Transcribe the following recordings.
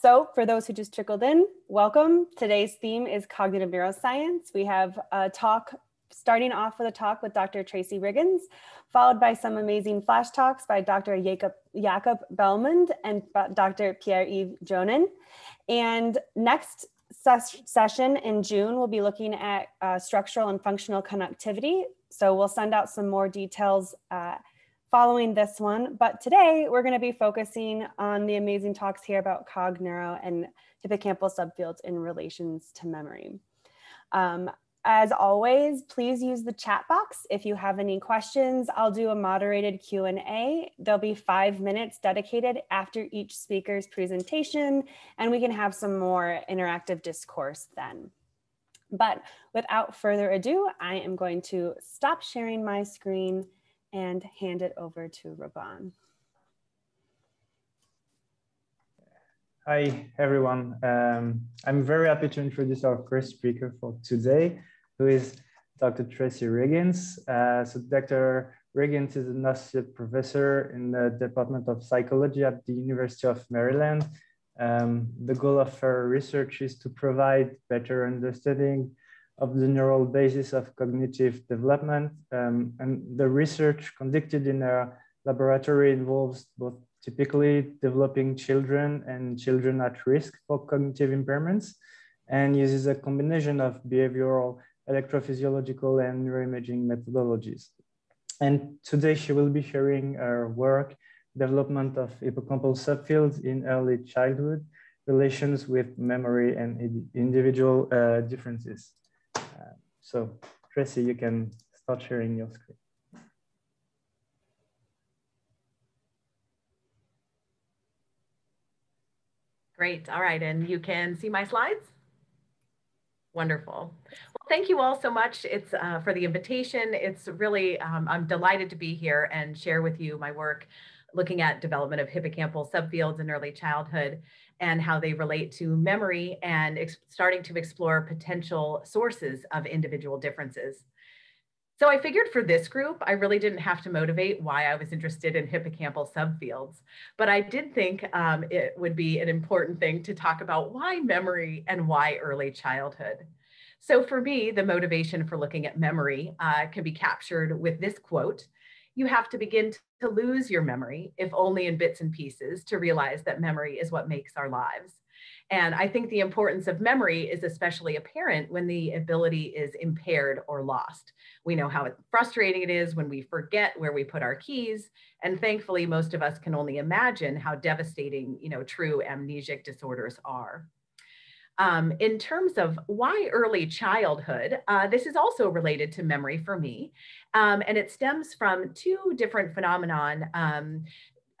So for those who just trickled in, welcome. Today's theme is cognitive neuroscience. We have a talk starting off with a talk with Dr. Tracy Riggins, followed by some amazing flash talks by Dr. Jacob, Jakob Bellmund and Dr. Pierre-Yves Jonin. And next ses session in June, we'll be looking at uh, structural and functional connectivity. So we'll send out some more details uh, following this one. But today we're going to be focusing on the amazing talks here about cog neuro and hippocampal subfields in relations to memory. Um, as always, please use the chat box if you have any questions. I'll do a moderated Q&A. There'll be five minutes dedicated after each speaker's presentation, and we can have some more interactive discourse then. But without further ado, I am going to stop sharing my screen and hand it over to Raban. Hi, everyone. Um, I'm very happy to introduce our first speaker for today, who is Dr. Tracy Riggins. Uh, so Dr. Riggins is an associate professor in the Department of Psychology at the University of Maryland. Um, the goal of her research is to provide better understanding of the neural basis of cognitive development. Um, and the research conducted in a laboratory involves both typically developing children and children at risk for cognitive impairments and uses a combination of behavioral, electrophysiological, and neuroimaging methodologies. And today she will be sharing her work, development of hippocampal subfields in early childhood, relations with memory and individual uh, differences. So Tracy, you can start sharing your screen. Great. All right. And you can see my slides? Wonderful. Well, thank you all so much. It's uh, for the invitation. It's really, um, I'm delighted to be here and share with you my work looking at development of hippocampal subfields in early childhood and how they relate to memory and starting to explore potential sources of individual differences. So I figured for this group, I really didn't have to motivate why I was interested in hippocampal subfields, but I did think um, it would be an important thing to talk about why memory and why early childhood. So for me, the motivation for looking at memory uh, can be captured with this quote you have to begin to lose your memory, if only in bits and pieces, to realize that memory is what makes our lives. And I think the importance of memory is especially apparent when the ability is impaired or lost. We know how frustrating it is when we forget where we put our keys. And thankfully, most of us can only imagine how devastating, you know, true amnesic disorders are. Um, in terms of why early childhood, uh, this is also related to memory for me. Um, and it stems from two different phenomenon, um,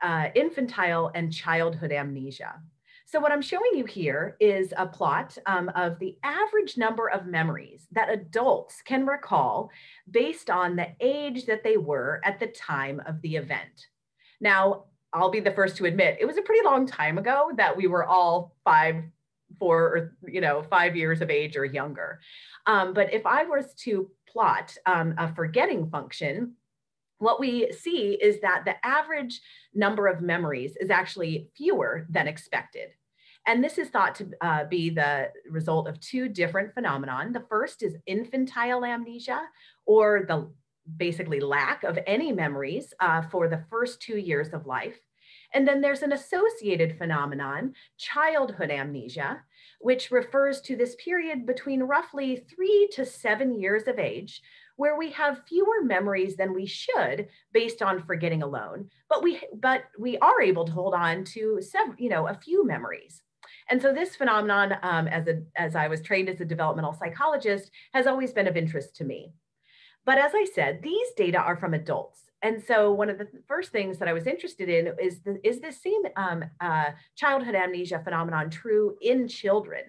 uh, infantile and childhood amnesia. So what I'm showing you here is a plot um, of the average number of memories that adults can recall based on the age that they were at the time of the event. Now, I'll be the first to admit, it was a pretty long time ago that we were all five, four or you know five years of age or younger. Um, but if I was to plot um, a forgetting function, what we see is that the average number of memories is actually fewer than expected. And this is thought to uh, be the result of two different phenomenon. The first is infantile amnesia, or the basically lack of any memories uh, for the first two years of life. And then there's an associated phenomenon, childhood amnesia, which refers to this period between roughly three to seven years of age, where we have fewer memories than we should based on forgetting alone, but we but we are able to hold on to several, you know, a few memories. And so this phenomenon, um, as, a, as I was trained as a developmental psychologist, has always been of interest to me. But as I said, these data are from adults. And so one of the first things that I was interested in is, the, is this same um, uh, childhood amnesia phenomenon true in children?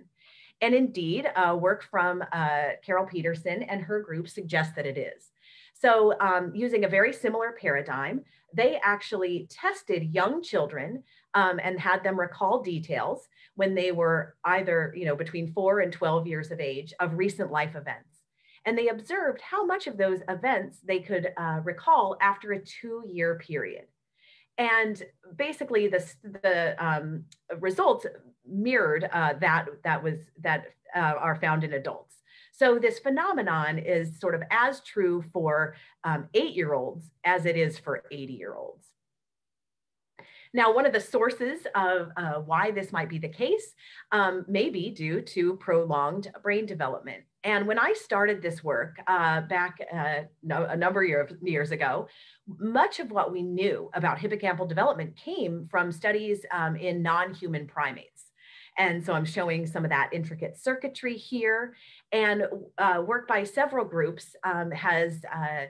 And indeed, uh, work from uh, Carol Peterson and her group suggests that it is. So um, using a very similar paradigm, they actually tested young children um, and had them recall details when they were either, you know, between four and 12 years of age of recent life events and they observed how much of those events they could uh, recall after a two year period. And basically, the, the um, results mirrored uh, that that was that uh, are found in adults. So this phenomenon is sort of as true for um, eight-year-olds as it is for 80-year-olds. Now, one of the sources of uh, why this might be the case um, may be due to prolonged brain development. And when I started this work uh, back uh, no, a number of years ago, much of what we knew about hippocampal development came from studies um, in non-human primates. And so I'm showing some of that intricate circuitry here. And uh, work by several groups um, has uh,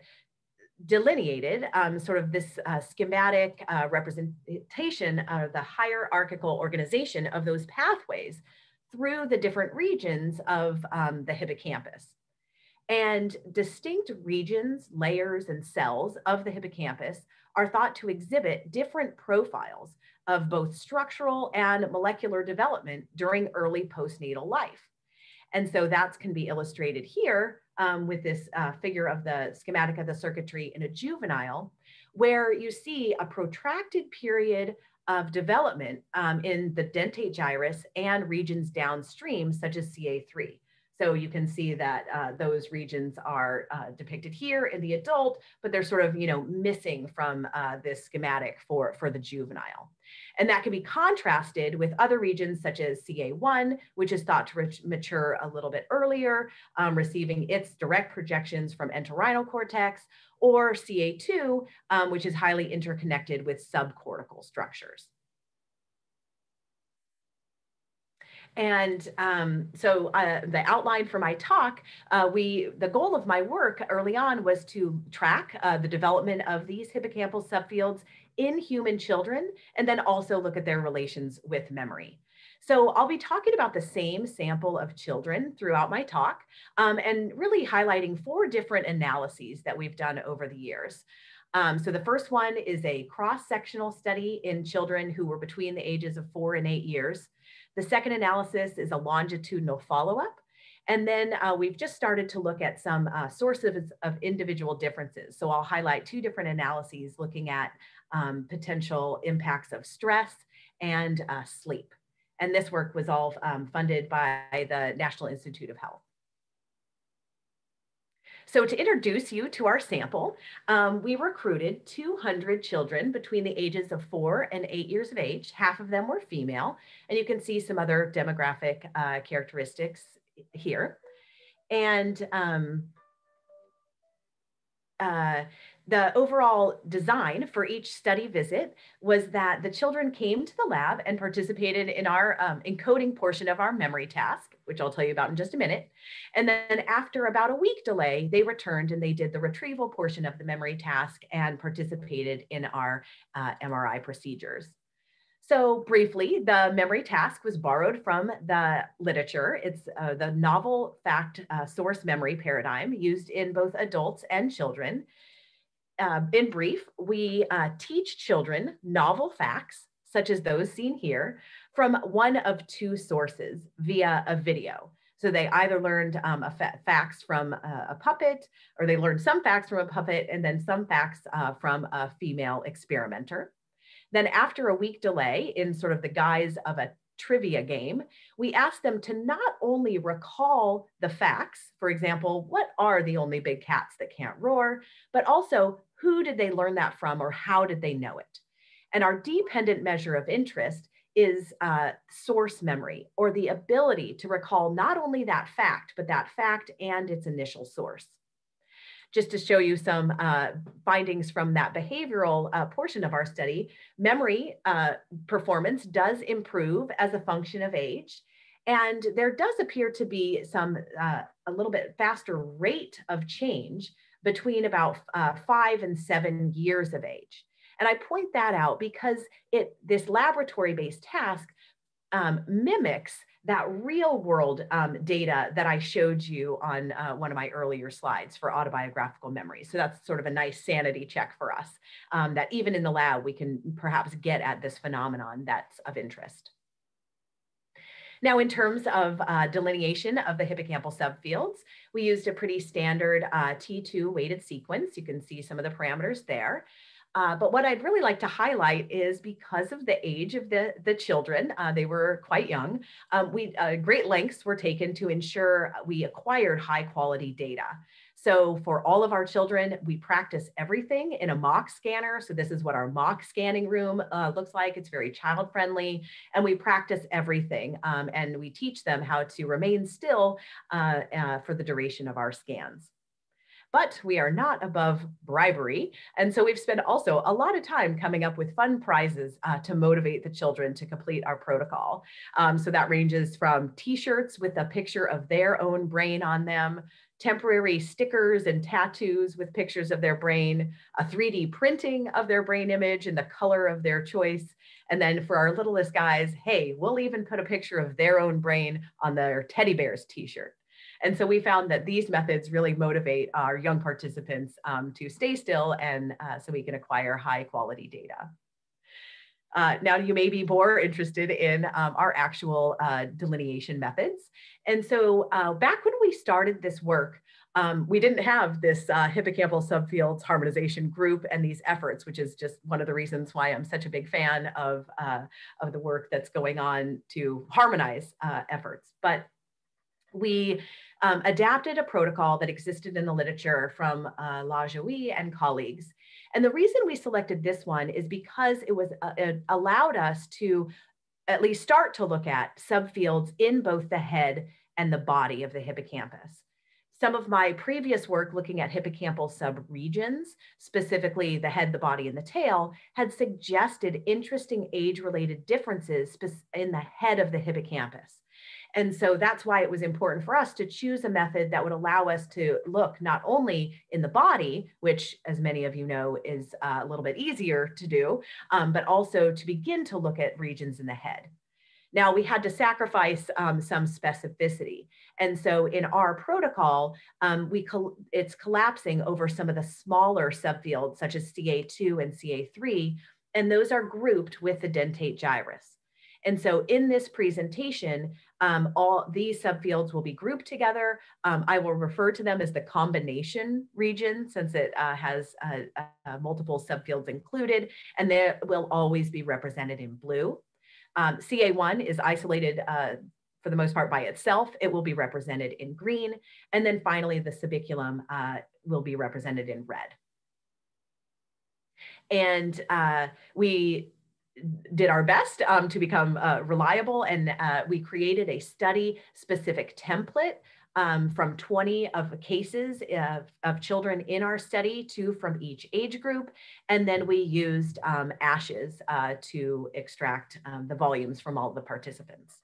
delineated um, sort of this uh, schematic uh, representation of the hierarchical organization of those pathways through the different regions of um, the hippocampus. And distinct regions, layers, and cells of the hippocampus are thought to exhibit different profiles of both structural and molecular development during early postnatal life. And so that can be illustrated here um, with this uh, figure of the schematic of the circuitry in a juvenile, where you see a protracted period of development um, in the dentate gyrus and regions downstream, such as CA3. So you can see that uh, those regions are uh, depicted here in the adult, but they're sort of, you know, missing from uh, this schematic for, for the juvenile. And that can be contrasted with other regions such as CA1, which is thought to mature a little bit earlier, um, receiving its direct projections from entorhinal cortex, or CA2, um, which is highly interconnected with subcortical structures. And um, so uh, the outline for my talk, uh, we the goal of my work early on was to track uh, the development of these hippocampal subfields in human children, and then also look at their relations with memory. So I'll be talking about the same sample of children throughout my talk um, and really highlighting four different analyses that we've done over the years. Um, so the first one is a cross-sectional study in children who were between the ages of four and eight years. The second analysis is a longitudinal follow-up. And then uh, we've just started to look at some uh, sources of individual differences. So I'll highlight two different analyses looking at um, potential impacts of stress and uh, sleep. And this work was all um, funded by the National Institute of Health. So to introduce you to our sample, um, we recruited 200 children between the ages of four and eight years of age. Half of them were female, and you can see some other demographic uh, characteristics here. And um, uh, the overall design for each study visit was that the children came to the lab and participated in our um, encoding portion of our memory task, which I'll tell you about in just a minute. And then after about a week delay, they returned and they did the retrieval portion of the memory task and participated in our uh, MRI procedures. So briefly, the memory task was borrowed from the literature. It's uh, the novel fact uh, source memory paradigm used in both adults and children uh, in brief, we uh, teach children novel facts, such as those seen here, from one of two sources via a video. So they either learned um, fa facts from a, a, puppet, or they learned some facts from a puppet, and then some facts uh, from a female experimenter. Then after a week delay in sort of the guise of a trivia game, we asked them to not only recall the facts, for example, what are the only big cats that can't roar, but also who did they learn that from or how did they know it? And our dependent measure of interest is uh, source memory or the ability to recall not only that fact, but that fact and its initial source. Just to show you some uh, findings from that behavioral uh, portion of our study, memory uh, performance does improve as a function of age. And there does appear to be some, uh, a little bit faster rate of change between about uh, five and seven years of age. And I point that out because it this laboratory-based task um, mimics that real world um, data that I showed you on uh, one of my earlier slides for autobiographical memory. So that's sort of a nice sanity check for us um, that even in the lab, we can perhaps get at this phenomenon that's of interest. Now, in terms of uh, delineation of the hippocampal subfields, we used a pretty standard uh, T2 weighted sequence. You can see some of the parameters there. Uh, but what I'd really like to highlight is because of the age of the, the children, uh, they were quite young, um, we uh, great lengths were taken to ensure we acquired high quality data. So for all of our children, we practice everything in a mock scanner. So this is what our mock scanning room uh, looks like. It's very child friendly and we practice everything. Um, and we teach them how to remain still uh, uh, for the duration of our scans but we are not above bribery. And so we've spent also a lot of time coming up with fun prizes uh, to motivate the children to complete our protocol. Um, so that ranges from t-shirts with a picture of their own brain on them temporary stickers and tattoos with pictures of their brain, a 3D printing of their brain image in the color of their choice. And then for our littlest guys, hey, we'll even put a picture of their own brain on their teddy bears t-shirt. And so we found that these methods really motivate our young participants um, to stay still and uh, so we can acquire high quality data. Uh, now you may be more interested in um, our actual uh, delineation methods. And so uh, back when we started this work, um, we didn't have this uh, hippocampal subfields harmonization group and these efforts, which is just one of the reasons why I'm such a big fan of, uh, of the work that's going on to harmonize uh, efforts. But we um, adapted a protocol that existed in the literature from uh, La Joie and colleagues. And the reason we selected this one is because it was uh, it allowed us to at least start to look at subfields in both the head and the body of the hippocampus. Some of my previous work looking at hippocampal subregions, specifically the head, the body, and the tail, had suggested interesting age-related differences in the head of the hippocampus. And so that's why it was important for us to choose a method that would allow us to look not only in the body, which, as many of you know, is uh, a little bit easier to do, um, but also to begin to look at regions in the head. Now we had to sacrifice um, some specificity. And so in our protocol, um, we it's collapsing over some of the smaller subfields such as CA2 and CA3, and those are grouped with the dentate gyrus. And so in this presentation, um, all these subfields will be grouped together. Um, I will refer to them as the combination region since it uh, has uh, uh, multiple subfields included, and they will always be represented in blue. Um, CA1 is isolated uh, for the most part by itself. It will be represented in green. And then finally, the subiculum uh, will be represented in red. And uh, we did our best um, to become uh, reliable and uh, we created a study specific template um, from 20 of cases of, of, children in our study, two from each age group. And then we used um, ASHS uh, to extract um, the volumes from all the participants.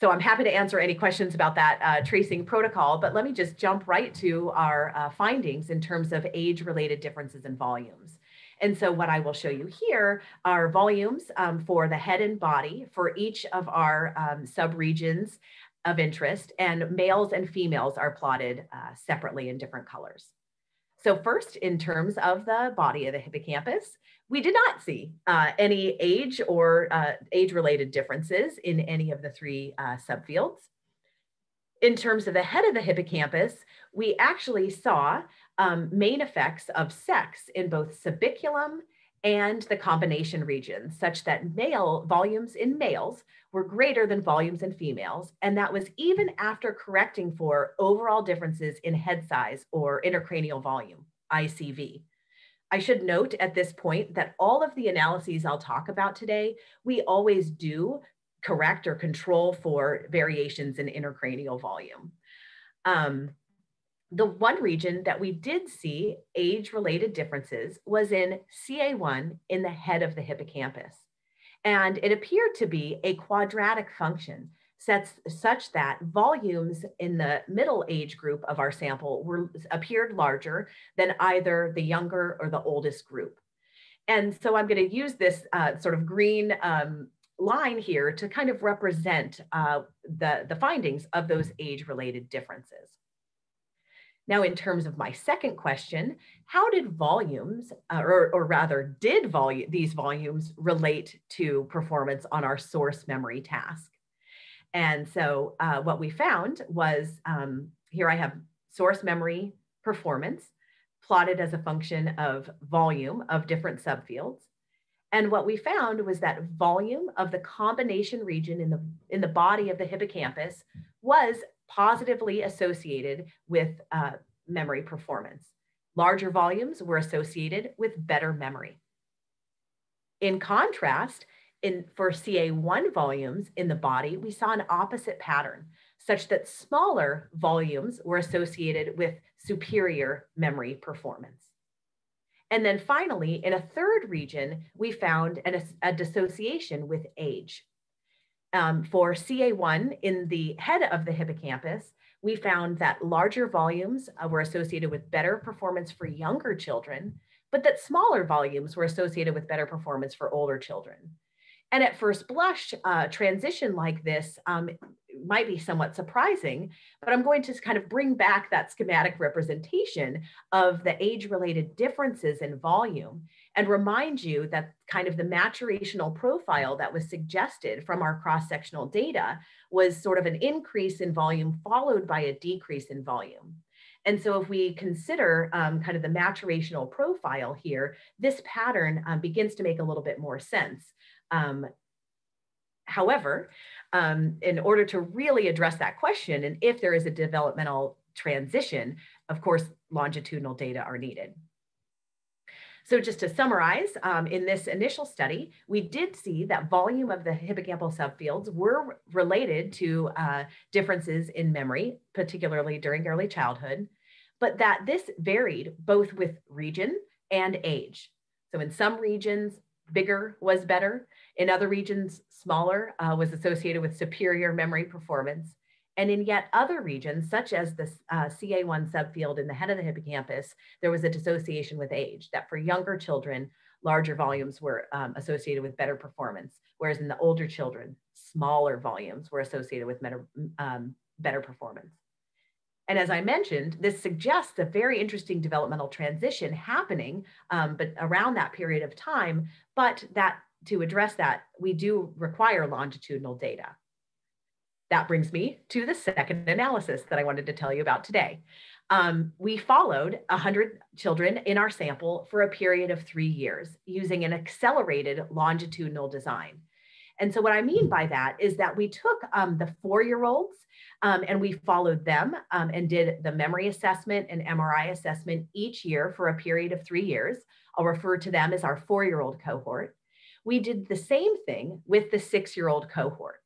So I'm happy to answer any questions about that uh, tracing protocol, but let me just jump right to our uh, findings in terms of age-related differences in volumes. And so what I will show you here are volumes um, for the head and body for each of our um, subregions of interest and males and females are plotted uh, separately in different colors. So first, in terms of the body of the hippocampus, we did not see uh, any age or uh, age-related differences in any of the three uh, subfields. In terms of the head of the hippocampus, we actually saw um, main effects of sex in both subiculum and the combination regions, such that male volumes in males were greater than volumes in females. And that was even after correcting for overall differences in head size or intracranial volume, ICV. I should note at this point that all of the analyses I'll talk about today, we always do correct or control for variations in intracranial volume. Um, the one region that we did see age related differences was in CA1 in the head of the hippocampus. And it appeared to be a quadratic function sets such that volumes in the middle age group of our sample were appeared larger than either the younger or the oldest group. And so I'm going to use this uh, sort of green um, line here to kind of represent uh, the, the findings of those age-related differences. Now, in terms of my second question, how did volumes, uh, or, or rather, did volume, these volumes relate to performance on our source memory task? And so uh, what we found was, um, here I have source memory performance plotted as a function of volume of different subfields. And what we found was that volume of the combination region in the, in the body of the hippocampus was positively associated with uh, memory performance. Larger volumes were associated with better memory. In contrast, in, for CA1 volumes in the body, we saw an opposite pattern, such that smaller volumes were associated with superior memory performance. And then finally, in a third region, we found an, a dissociation with age. Um, for CA1 in the head of the hippocampus, we found that larger volumes uh, were associated with better performance for younger children, but that smaller volumes were associated with better performance for older children. And at first blush, uh, transition like this um, might be somewhat surprising, but I'm going to kind of bring back that schematic representation of the age-related differences in volume and remind you that kind of the maturational profile that was suggested from our cross-sectional data was sort of an increase in volume followed by a decrease in volume. And so if we consider um, kind of the maturational profile here, this pattern um, begins to make a little bit more sense. Um, however, um, in order to really address that question, and if there is a developmental transition, of course, longitudinal data are needed. So just to summarize, um, in this initial study, we did see that volume of the hippocampal subfields were related to uh, differences in memory, particularly during early childhood, but that this varied both with region and age. So in some regions, bigger was better. In other regions, smaller uh, was associated with superior memory performance. And in yet other regions, such as the uh, CA1 subfield in the head of the hippocampus, there was a dissociation with age, that for younger children, larger volumes were um, associated with better performance, whereas in the older children, smaller volumes were associated with better, um, better performance. And as I mentioned, this suggests a very interesting developmental transition happening, um, but around that period of time. But that to address that, we do require longitudinal data. That brings me to the second analysis that I wanted to tell you about today. Um, we followed 100 children in our sample for a period of three years using an accelerated longitudinal design. And so what I mean by that is that we took um, the four-year-olds um, and we followed them um, and did the memory assessment and MRI assessment each year for a period of three years. I'll refer to them as our four-year-old cohort. We did the same thing with the six-year-old cohort.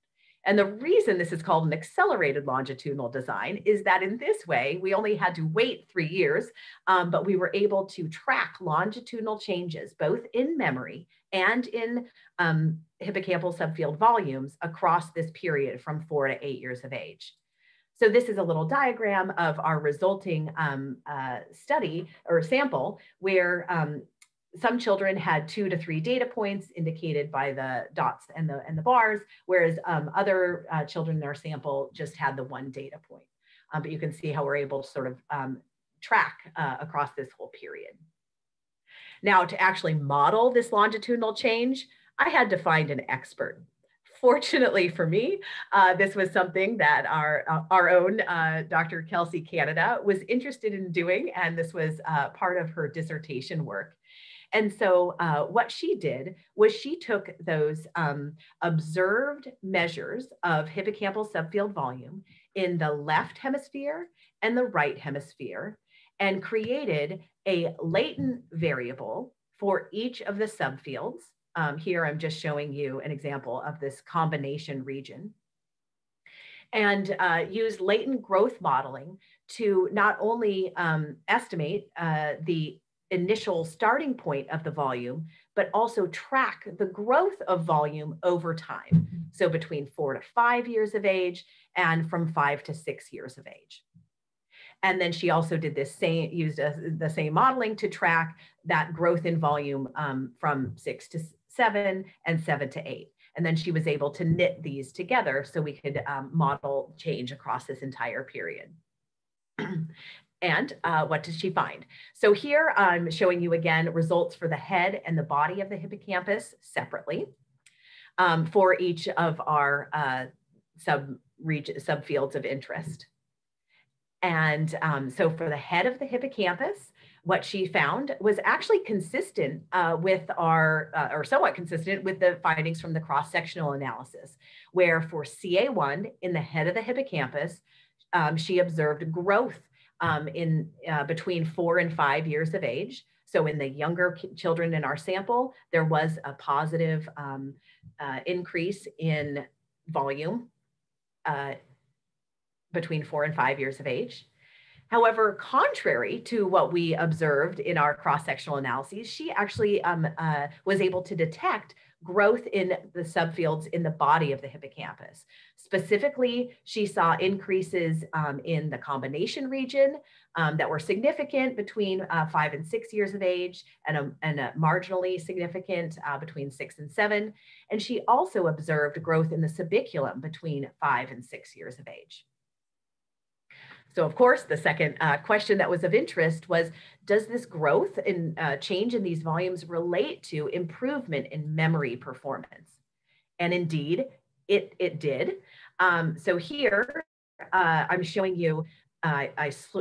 And the reason this is called an accelerated longitudinal design is that in this way, we only had to wait three years, um, but we were able to track longitudinal changes, both in memory and in um, hippocampal subfield volumes across this period from four to eight years of age. So this is a little diagram of our resulting um, uh, study or sample where um, some children had two to three data points indicated by the dots and the, and the bars, whereas um, other uh, children in our sample just had the one data point. Um, but you can see how we're able to sort of um, track uh, across this whole period. Now to actually model this longitudinal change, I had to find an expert. Fortunately for me, uh, this was something that our, uh, our own uh, Dr. Kelsey Canada was interested in doing, and this was uh, part of her dissertation work. And so uh, what she did was she took those um, observed measures of hippocampal subfield volume in the left hemisphere and the right hemisphere and created a latent variable for each of the subfields. Um, here I'm just showing you an example of this combination region and uh, use latent growth modeling to not only um, estimate uh, the initial starting point of the volume, but also track the growth of volume over time. So between four to five years of age and from five to six years of age. And then she also did this same, used a, the same modeling to track that growth in volume um, from six to seven and seven to eight. And then she was able to knit these together so we could um, model change across this entire period. And uh, what does she find? So here I'm showing you again results for the head and the body of the hippocampus separately um, for each of our uh, sub subfields of interest. And um, so for the head of the hippocampus, what she found was actually consistent uh, with our, uh, or somewhat consistent with the findings from the cross-sectional analysis, where for CA1 in the head of the hippocampus, um, she observed growth um, in uh, between four and five years of age. So in the younger children in our sample, there was a positive um, uh, increase in volume uh, between four and five years of age. However, contrary to what we observed in our cross-sectional analyses, she actually um, uh, was able to detect growth in the subfields in the body of the hippocampus. Specifically, she saw increases um, in the combination region um, that were significant between uh, five and six years of age and, a, and a marginally significant uh, between six and seven. And she also observed growth in the subiculum between five and six years of age. So of course, the second uh, question that was of interest was, does this growth and uh, change in these volumes relate to improvement in memory performance? And indeed, it, it did. Um, so here, uh, I'm showing you, I,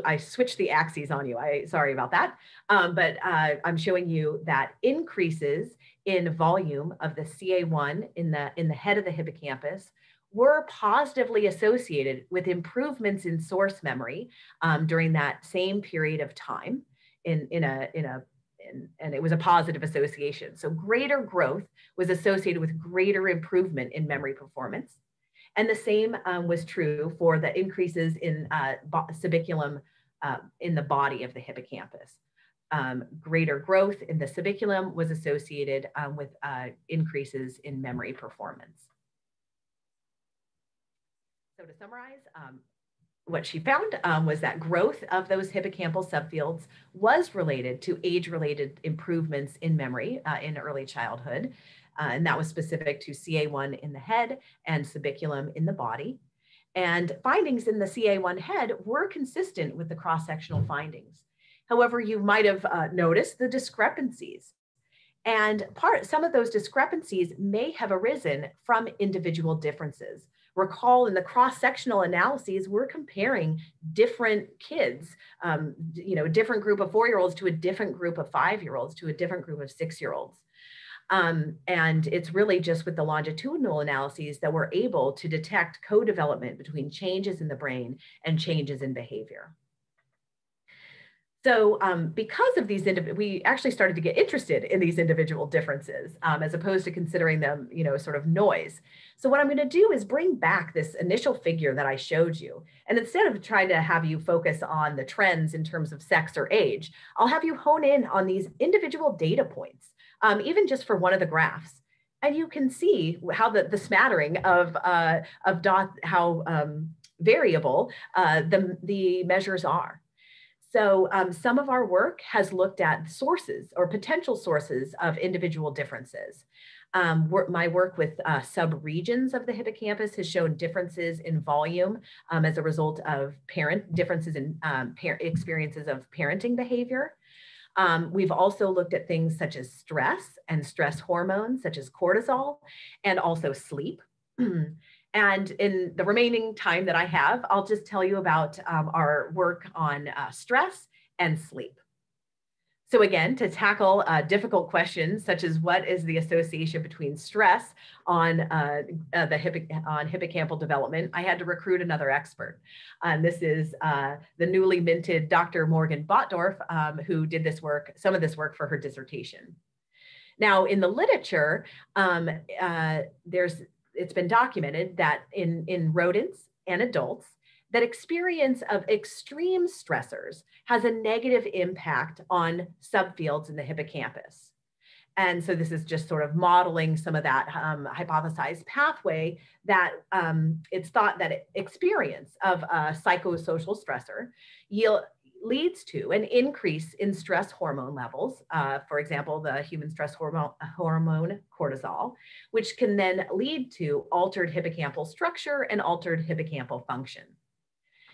I switched the axes on you. I Sorry about that. Um, but uh, I'm showing you that increases in volume of the CA1 in the, in the head of the hippocampus were positively associated with improvements in source memory um, during that same period of time in, in a, in a in, and it was a positive association. So greater growth was associated with greater improvement in memory performance. And the same um, was true for the increases in uh, subiculum uh, in the body of the hippocampus. Um, greater growth in the subiculum was associated um, with uh, increases in memory performance. So to summarize, um, what she found um, was that growth of those hippocampal subfields was related to age-related improvements in memory uh, in early childhood. Uh, and that was specific to CA1 in the head and subiculum in the body. And findings in the CA1 head were consistent with the cross-sectional findings. However, you might have uh, noticed the discrepancies. And part, some of those discrepancies may have arisen from individual differences recall in the cross-sectional analyses, we're comparing different kids, um, you know, a different group of four-year-olds to a different group of five-year-olds to a different group of six-year-olds. Um, and it's really just with the longitudinal analyses that we're able to detect co-development between changes in the brain and changes in behavior. So um, because of these, we actually started to get interested in these individual differences um, as opposed to considering them, you know, sort of noise. So what I'm going to do is bring back this initial figure that I showed you. And instead of trying to have you focus on the trends in terms of sex or age, I'll have you hone in on these individual data points, um, even just for one of the graphs. And you can see how the, the smattering of, uh, of dot, how um, variable uh, the, the measures are. So um, some of our work has looked at sources or potential sources of individual differences. Um, work, my work with uh, sub-regions of the hippocampus has shown differences in volume um, as a result of parent differences in um, experiences of parenting behavior. Um, we've also looked at things such as stress and stress hormones such as cortisol and also sleep. And in the remaining time that I have, I'll just tell you about um, our work on uh, stress and sleep. So again, to tackle uh, difficult questions such as what is the association between stress on uh, uh, the hippo on hippocampal development, I had to recruit another expert. And this is uh, the newly minted Dr. Morgan Botdorf, um, who did this work, some of this work for her dissertation. Now, in the literature, um, uh, there's it's been documented that in, in rodents and adults, that experience of extreme stressors has a negative impact on subfields in the hippocampus. And so this is just sort of modeling some of that um, hypothesized pathway that um, it's thought that experience of a psychosocial stressor yield, leads to an increase in stress hormone levels, uh, for example, the human stress hormone, hormone cortisol, which can then lead to altered hippocampal structure and altered hippocampal function.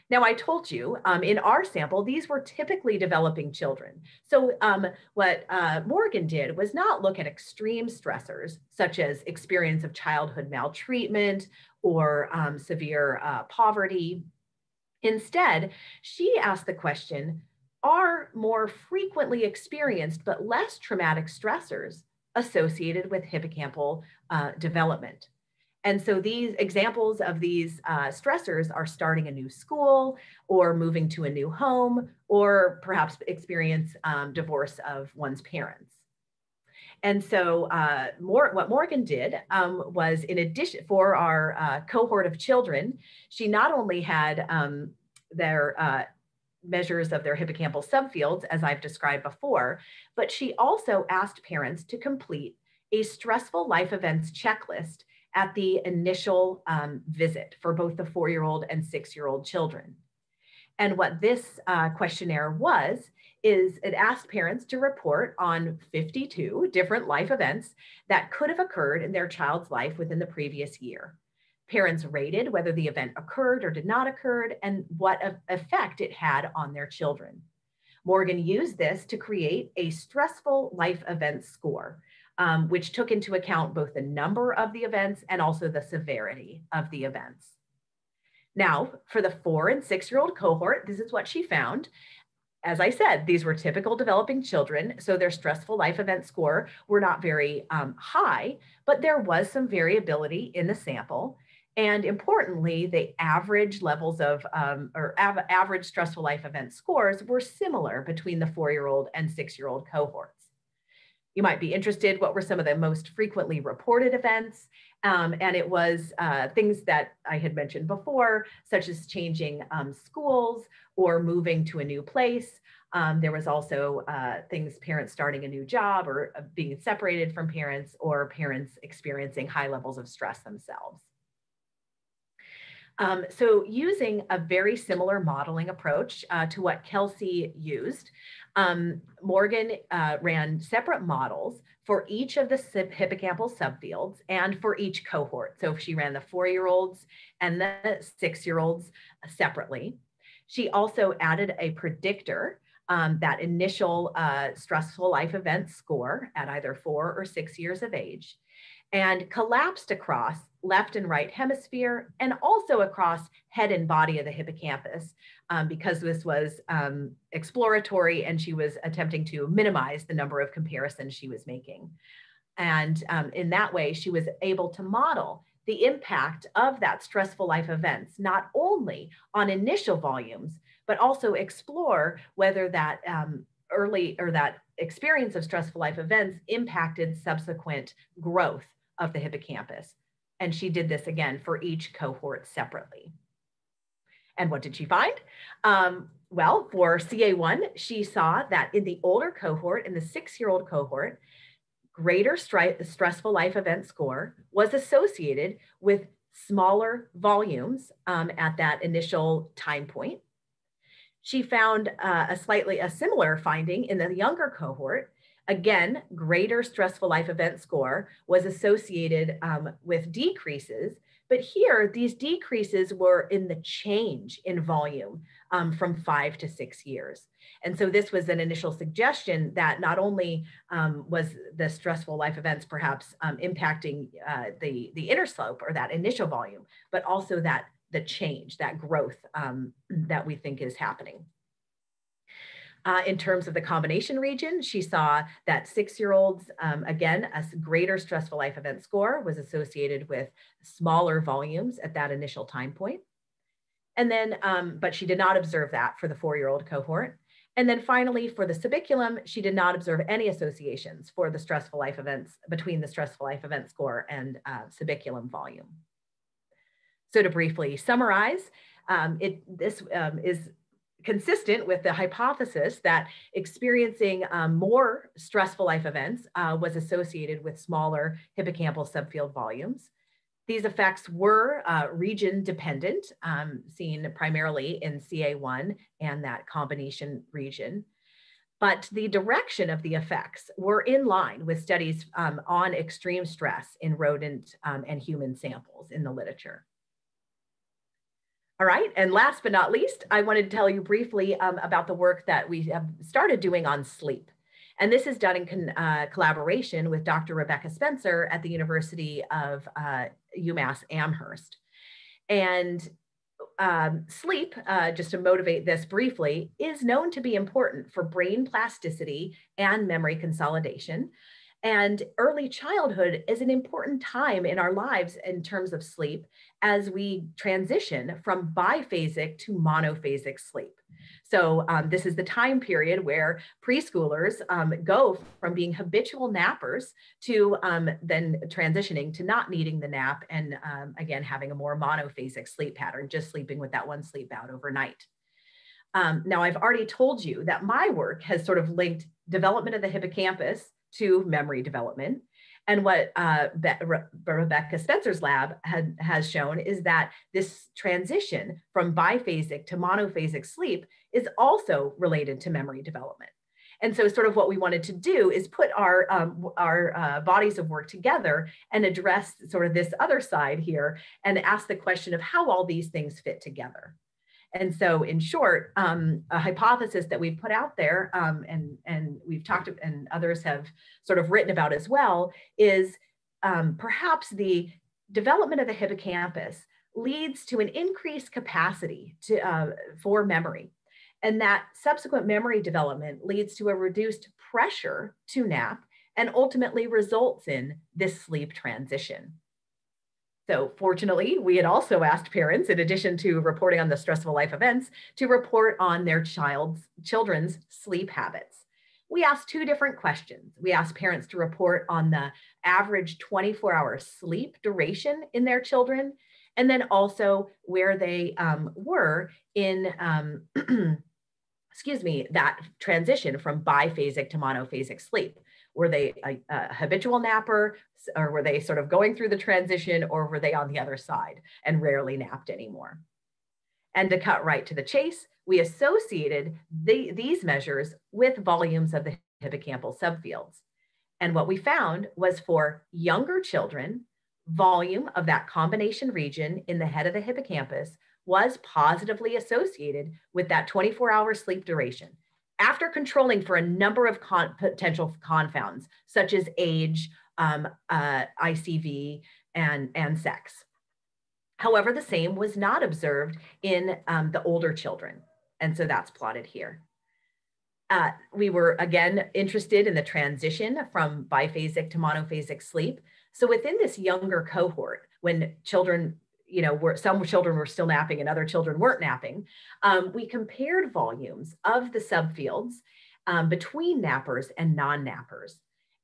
Now, I told you um, in our sample, these were typically developing children. So um, what uh, Morgan did was not look at extreme stressors, such as experience of childhood maltreatment or um, severe uh, poverty Instead, she asked the question, are more frequently experienced but less traumatic stressors associated with hippocampal uh, development. And so these examples of these uh, stressors are starting a new school or moving to a new home or perhaps experience um, divorce of one's parents. And so uh, more, what Morgan did um, was in addition for our uh, cohort of children, she not only had um, their uh, measures of their hippocampal subfields, as I've described before, but she also asked parents to complete a stressful life events checklist at the initial um, visit for both the four-year-old and six-year-old children. And what this uh, questionnaire was, is it asked parents to report on 52 different life events that could have occurred in their child's life within the previous year. Parents rated whether the event occurred or did not occur and what effect it had on their children. Morgan used this to create a stressful life event score, um, which took into account both the number of the events and also the severity of the events. Now, for the four and six year old cohort, this is what she found. As I said, these were typical developing children, so their stressful life event score were not very um, high, but there was some variability in the sample. And importantly, the average levels of um, or av- average stressful life event scores were similar between the four year old and six year old cohorts. You might be interested, what were some of the most frequently reported events? Um, and it was uh, things that I had mentioned before, such as changing um, schools or moving to a new place. Um, there was also uh, things parents starting a new job or uh, being separated from parents or parents experiencing high levels of stress themselves. Um, so using a very similar modeling approach uh, to what Kelsey used, um, Morgan uh, ran separate models for each of the hippocampal subfields and for each cohort. So she ran the four-year-olds and the six-year-olds separately. She also added a predictor, um, that initial uh, stressful life event score at either four or six years of age, and collapsed across left and right hemisphere and also across head and body of the hippocampus um, because this was um, exploratory and she was attempting to minimize the number of comparisons she was making. And um, in that way, she was able to model the impact of that stressful life events, not only on initial volumes, but also explore whether that um, early or that experience of stressful life events impacted subsequent growth of the hippocampus. And she did this again for each cohort separately. And what did she find? Um, well, for CA1, she saw that in the older cohort, in the six year old cohort, greater stressful life event score was associated with smaller volumes um, at that initial time point. She found uh, a slightly a similar finding in the younger cohort Again, greater stressful life event score was associated um, with decreases, but here these decreases were in the change in volume um, from five to six years. And so this was an initial suggestion that not only um, was the stressful life events perhaps um, impacting uh, the, the inner slope or that initial volume, but also that the change, that growth um, that we think is happening. Uh, in terms of the combination region, she saw that six-year-olds, um, again, a greater stressful life event score was associated with smaller volumes at that initial time point. And then, um, but she did not observe that for the four-year-old cohort. And then finally, for the subiculum, she did not observe any associations for the stressful life events between the stressful life event score and uh, subiculum volume. So to briefly summarize, um, it, this um, is consistent with the hypothesis that experiencing um, more stressful life events uh, was associated with smaller hippocampal subfield volumes. These effects were uh, region dependent, um, seen primarily in CA1 and that combination region. But the direction of the effects were in line with studies um, on extreme stress in rodent um, and human samples in the literature. All right, and last but not least, I wanted to tell you briefly um, about the work that we have started doing on sleep. And this is done in uh, collaboration with Dr. Rebecca Spencer at the University of uh, UMass Amherst. And um, sleep, uh, just to motivate this briefly, is known to be important for brain plasticity and memory consolidation. And early childhood is an important time in our lives in terms of sleep as we transition from biphasic to monophasic sleep. So, um, this is the time period where preschoolers um, go from being habitual nappers to um, then transitioning to not needing the nap and um, again having a more monophasic sleep pattern, just sleeping with that one sleep out overnight. Um, now, I've already told you that my work has sort of linked development of the hippocampus to memory development. And what uh, Be- Re- Rebecca Spencer's lab had, has shown is that this transition from biphasic to monophasic sleep is also related to memory development. And so, sort of what we wanted to do is put our um, our uh, bodies of work together and address sort of this other side here, and ask the question of how all these things fit together. And so, in short, um, a hypothesis that we've put out there, um, and and we've talked and others have sort of written about as well, is um, perhaps the development of the hippocampus leads to an increased capacity to, uh, for memory, and that subsequent memory development leads to a reduced pressure to nap, and ultimately results in this sleep transition. So fortunately, we had also asked parents, in addition to reporting on the stressful life events, to report on their child's children's sleep habits. We asked two different questions. We asked parents to report on the average 24 hour sleep duration in their children, and then also where they um, were in, um, excuse me, that transition from biphasic to monophasic sleep. Were they a, a, habitual napper or were they sort of going through the transition or were they on the other side and rarely napped anymore? And to cut right to the chase, we associated the, these measures with volumes of the hippocampal subfields. And what we found was for younger children, volume of that combination region in the head of the hippocampus was positively associated with that 24 hour sleep duration after controlling for a number of con- potential confounds, such as age, um, uh, ICV, and, and sex. However, the same was not observed in um, the older children. And so that's plotted here. Uh, we were again interested in the transition from biphasic to monophasic sleep. So within this younger cohort, when children you know, some children were still napping and other children weren't napping. Um, we compared volumes of the subfields um, between nappers and non-nappers.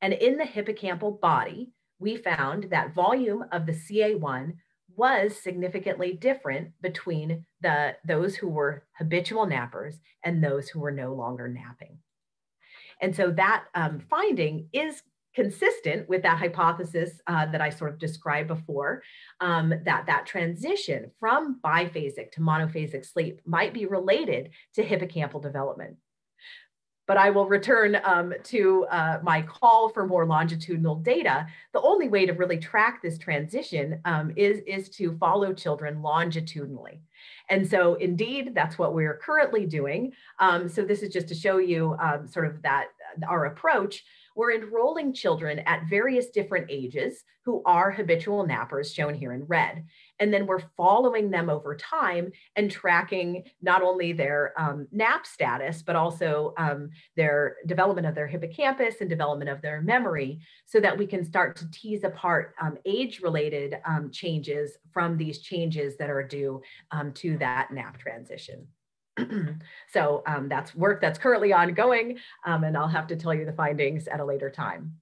And in the hippocampal body, we found that volume of the CA1 was significantly different between the, those who were habitual nappers and those who were no longer napping. And so that um, finding is consistent with that hypothesis uh, that I sort of described before, um, that that transition from biphasic to monophasic sleep might be related to hippocampal development. But I will return um, to uh, my call for more longitudinal data. The only way to really track this transition um, is, is to follow children longitudinally. And so indeed, that's what we're currently doing. Um, so this is just to show you um, sort of that our approach we're enrolling children at various different ages who are habitual nappers, shown here in red. And then we're following them over time and tracking not only their um, nap status, but also um, their development of their hippocampus and development of their memory so that we can start to tease apart um, age related um, changes from these changes that are due um, to that nap transition. so um, that's work that's currently ongoing, um, and I'll have to tell you the findings at a later time.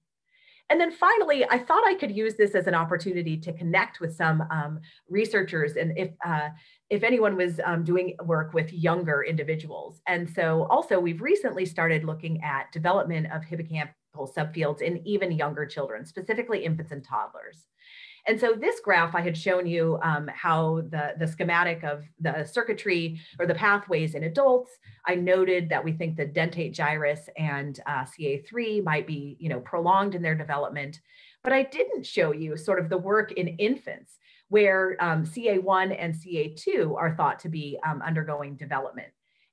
And then finally, I thought I could use this as an opportunity to connect with some um, researchers and if, uh, if anyone was um, doing work with younger individuals. And so also we've recently started looking at development of hippocampal subfields in even younger children, specifically infants and toddlers. And so this graph, I had shown you um, how the, the schematic of the circuitry or the pathways in adults. I noted that we think the dentate gyrus and uh, CA3 might be, you know, prolonged in their development. But I didn't show you sort of the work in infants where um, CA1 and CA2 are thought to be um, undergoing development.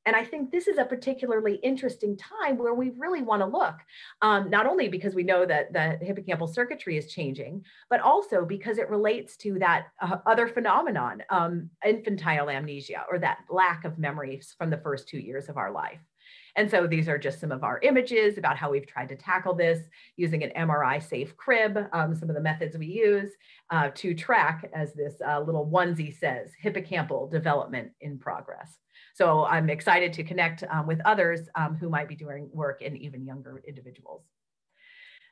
And I think this is a particularly interesting time where we really want to look, um, not only because we know that the hippocampal circuitry is changing, but also because it relates to that uh, other phenomenon, um, infantile amnesia, or that lack of memories from the first two years of our life. And so these are just some of our images about how we've tried to tackle this using an MRI safe crib, um, some of the methods we use uh, to track, as this uh, little onesie says, hippocampal development in progress. So I'm excited to connect um, with others um, who might be doing work in even younger individuals.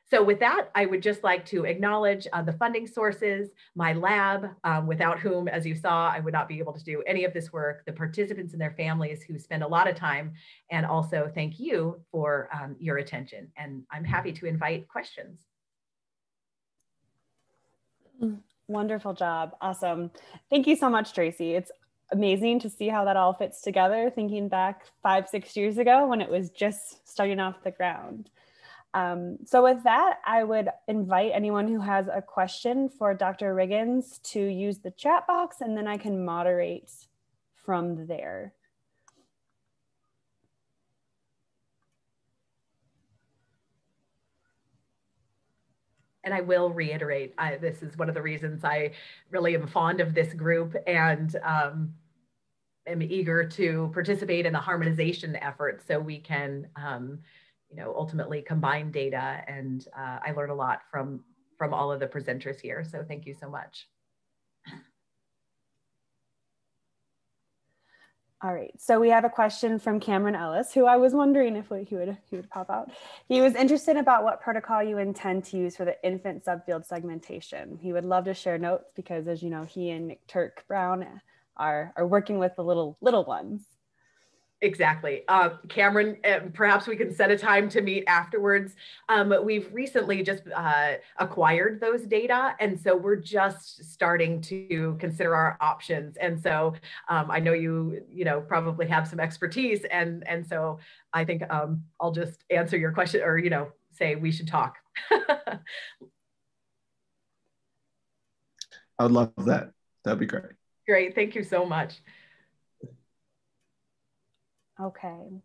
So with that, I would just like to acknowledge uh, the funding sources, my lab, um, without whom, as you saw, I would not be able to do any of this work, the participants and their families who spend a lot of time, and also thank you for um, your attention. And I'm happy to invite questions. Wonderful job. Awesome. Thank you so much, Tracy. It's amazing to see how that all fits together, thinking back five, six years ago when it was just starting off the ground. Um, so with that, I would invite anyone who has a question for Dr. Riggins to use the chat box and then I can moderate from there. and I will reiterate, I, this is one of the reasons I really am fond of this group and um, am eager to participate in the harmonization effort so we can um, you know, ultimately combine data. And uh, I learned a lot from, from all of the presenters here. So thank you so much. All right, so we have a question from Cameron Ellis, who I was wondering if he would he would pop out. He was interested about what protocol you intend to use for the infant subfield segmentation. He would love to share notes because, as you know, he and Nick Turk-Browne are are working with the little little ones. Exactly. Uh, Cameron, uh, perhaps we can set a time to meet afterwards. Um, we've recently just uh, acquired those data, and so we're just starting to consider our options. And so um, I know you, you know, probably have some expertise, and and so I think um, I'll just answer your question, or you know, say we should talk. I would love that. That'd be great. Great. Thank you so much. Okay.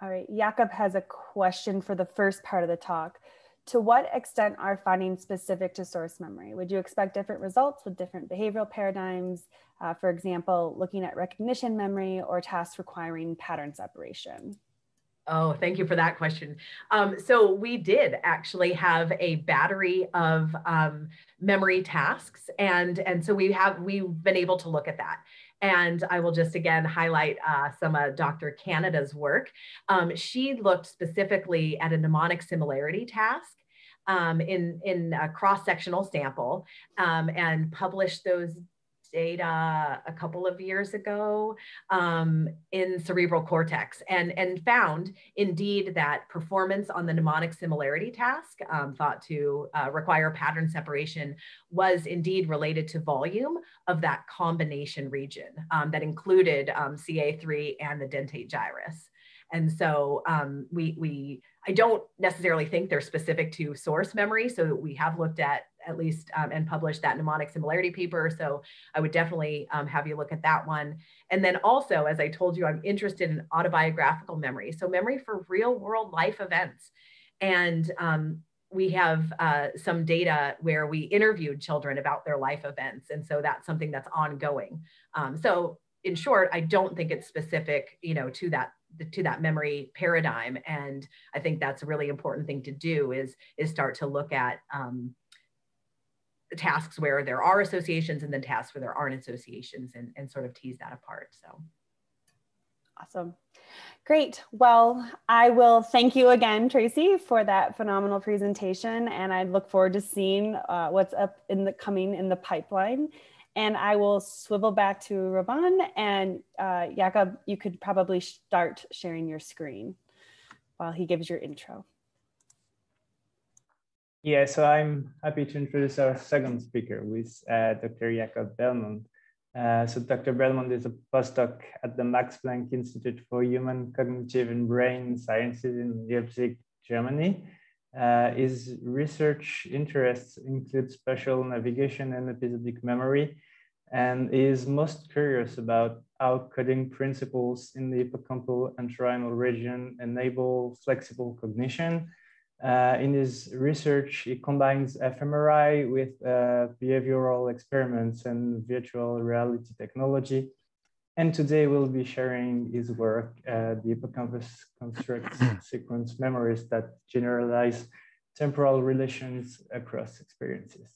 All right, Jakob has a question for the first part of the talk. To what extent are findings specific to source memory? Would you expect different results with different behavioral paradigms? Uh, for example, looking at recognition memory or tasks requiring pattern separation? Oh, thank you for that question. Um, so we did actually have a battery of um, memory tasks, and and so we have we've been able to look at that. And I will just again highlight uh, some of Dr. Canada's work. Um, she looked specifically at a mnemonic similarity task um, in, in a cross-sectional sample um, and published those data a couple of years ago um, in cerebral cortex and, and found indeed that performance on the mnemonic similarity task um, thought to uh, require pattern separation was indeed related to volume of that combination region um, that included um, CA3 and the dentate gyrus. And so um, we, we, I don't necessarily think they're specific to source memory. So we have looked at at least um, and published that mnemonic similarity paper. So I would definitely um, have you look at that one. And then also, as I told you, I'm interested in autobiographical memory. So memory for real world life events. And um, we have uh, some data where we interviewed children about their life events. And so that's something that's ongoing. Um, so in short, I don't think it's specific, you know, to that to that memory paradigm. And I think that's a really important thing to do is, is start to look at um, tasks where there are associations and then tasks where there aren't associations and, and sort of tease that apart. So. Awesome. Great. Well, I will thank you again, Tracy, for that phenomenal presentation. And I look forward to seeing uh, what's up in the coming in the pipeline. And I will swivel back to Robin and uh, Jakob, you could probably start sharing your screen while he gives your intro. Yeah, so I'm happy to introduce our second speaker, is uh, Dr. Jakob Bellmund. Uh, so Dr. Bellmund is a postdoc at the Max Planck Institute for Human Cognitive and Brain Sciences in Leipzig, Germany. Uh, his research interests include spatial navigation and episodic memory, and is most curious about how coding principles in the hippocampal and entorhinal region enable flexible cognition. Uh, in his research, he combines fMRI with uh, behavioral experiments and virtual reality technology. And today we'll be sharing his work, uh, the hippocampus constructs sequence memories that generalize temporal relations across experiences.